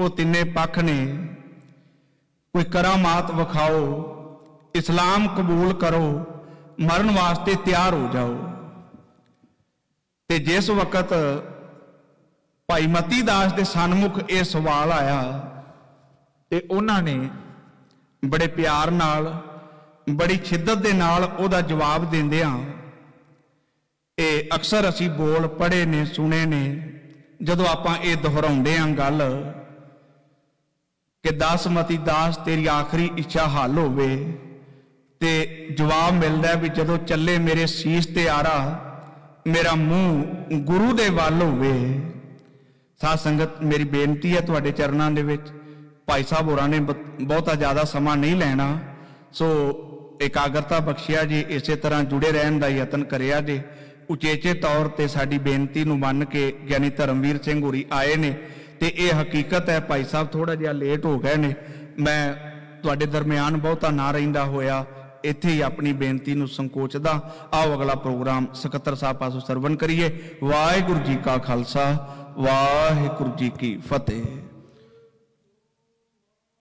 ਉਹ ਤਿੰਨੇ ਪੱਖ ਨੇ। ਕੋਈ ਕਰਾਮਾਤ ਵਿਖਾਓ, ਇਸਲਾਮ ਕਬੂਲ ਕਰੋ, ਮਰਨ ਵਾਸਤੇ ਤਿਆਰ ਹੋ ਜਾਓ। ਤੇ ਜਿਸ ਵਕਤ ਭਾਈ ਮਤੀ ਦਾਸ ਦੇ ਸਨਮੁਖ ਇਹ ਸਵਾਲ ਆਇਆ, ਤੇ ਉਹਨਾਂ ਨੇ ਬੜੇ ਪਿਆਰ ਨਾਲ, ਬੜੀ ਸ਼ਿੱਦਤ ਦੇ ਨਾਲ ਉਹਦਾ ਜਵਾਬ ਦਿੰਦਿਆਂ, ਇਹ ਅਕਸਰ ਅਸੀਂ ਬੋਲ ਪੜ੍ਹੇ ਨੇ, ਸੁਣੇ ਨੇ ਜਦੋਂ ਆਪਾਂ ਇਹ ਦੁਹਰਾਉਂਦੇ ਆਂ ਗੱਲ ਕਿ ਦਾਸ ਮਤੀ ਦਾਸ, ਤੇਰੀ ਆਖਰੀ ਇੱਛਾ ਹੱਲ ਹੋਵੇ ਤੇ ਜਵਾਬ ਮਿਲਦਾ ਵੀ ਜਦੋਂ ਚੱਲੇ ਮੇਰੇ ਸੀਸ ਤੇ ਆਰਾ, ਮੇਰਾ ਮੂੰਹ ਗੁਰੂ ਦੇ ਵੱਲ ਹੋਵੇ। ਸਾਧ ਸੰਗਤ, ਮੇਰੀ ਬੇਨਤੀ ਹੈ ਤੁਹਾਡੇ ਚਰਨਾਂ ਦੇ ਵਿੱਚ। ਭਾਈ ਸਾਹਿਬ ਹੋਰਾਂ ਨੇ ਬਹੁਤਾ ਜ਼ਿਆਦਾ ਸਮਾਂ ਨਹੀਂ ਲੈਣਾ। ਸੋ, ਇਕਾਗਰਤਾ ਬਖਸ਼ਿਆ ਜੀ, ਇਸੇ ਤਰ੍ਹਾਂ ਜੁੜੇ ਰਹਿਣ ਦਾ ਯਤਨ ਕਰਿਆ ਜੀ। ਉਚੇਚੇ ਤੌਰ ਤੇ ਸਾਡੀ ਬੇਨਤੀ ਨੂੰ ਮੰਨ ਕੇ ਗਿਆਨੀ ਧਰਮਵੀਰ ਸਿੰਘ ਹੋਰੀ ਆਏ ਨੇ ਤੇ ਇਹ ਹਕੀਕਤ ਹੈ, ਭਾਈ ਸਾਹਿਬ ਥੋੜਾ ਜਿਹਾ ਲੇਟ ਹੋ ਗਏ ਨੇ। ਮੈਂ ਤੁਹਾਡੇ ਦਰਮਿਆਨ ਬਹੁਤਾ ਨਾ ਰਹਿੰਦਾ ਹੋਇਆ, ਇੱਥੇ ਹੀ ਆਪਣੀ ਬੇਨਤੀ ਨੂੰ ਸੰਕੋਚਦਾ। ਆਓ ਅਗਲਾ ਪ੍ਰੋਗਰਾਮ ਸਕੱਤਰ ਸਾਹਿਬ ਪਾਸੋਂ ਸਰਵਨ ਕਰੀਏ। ਵਾਹਿਗੁਰੂ ਜੀ ਕਾ ਖਾਲਸਾ, ਵਾਹਿਗੁਰੂ ਜੀ ਕੀ ਫਤਿਹ।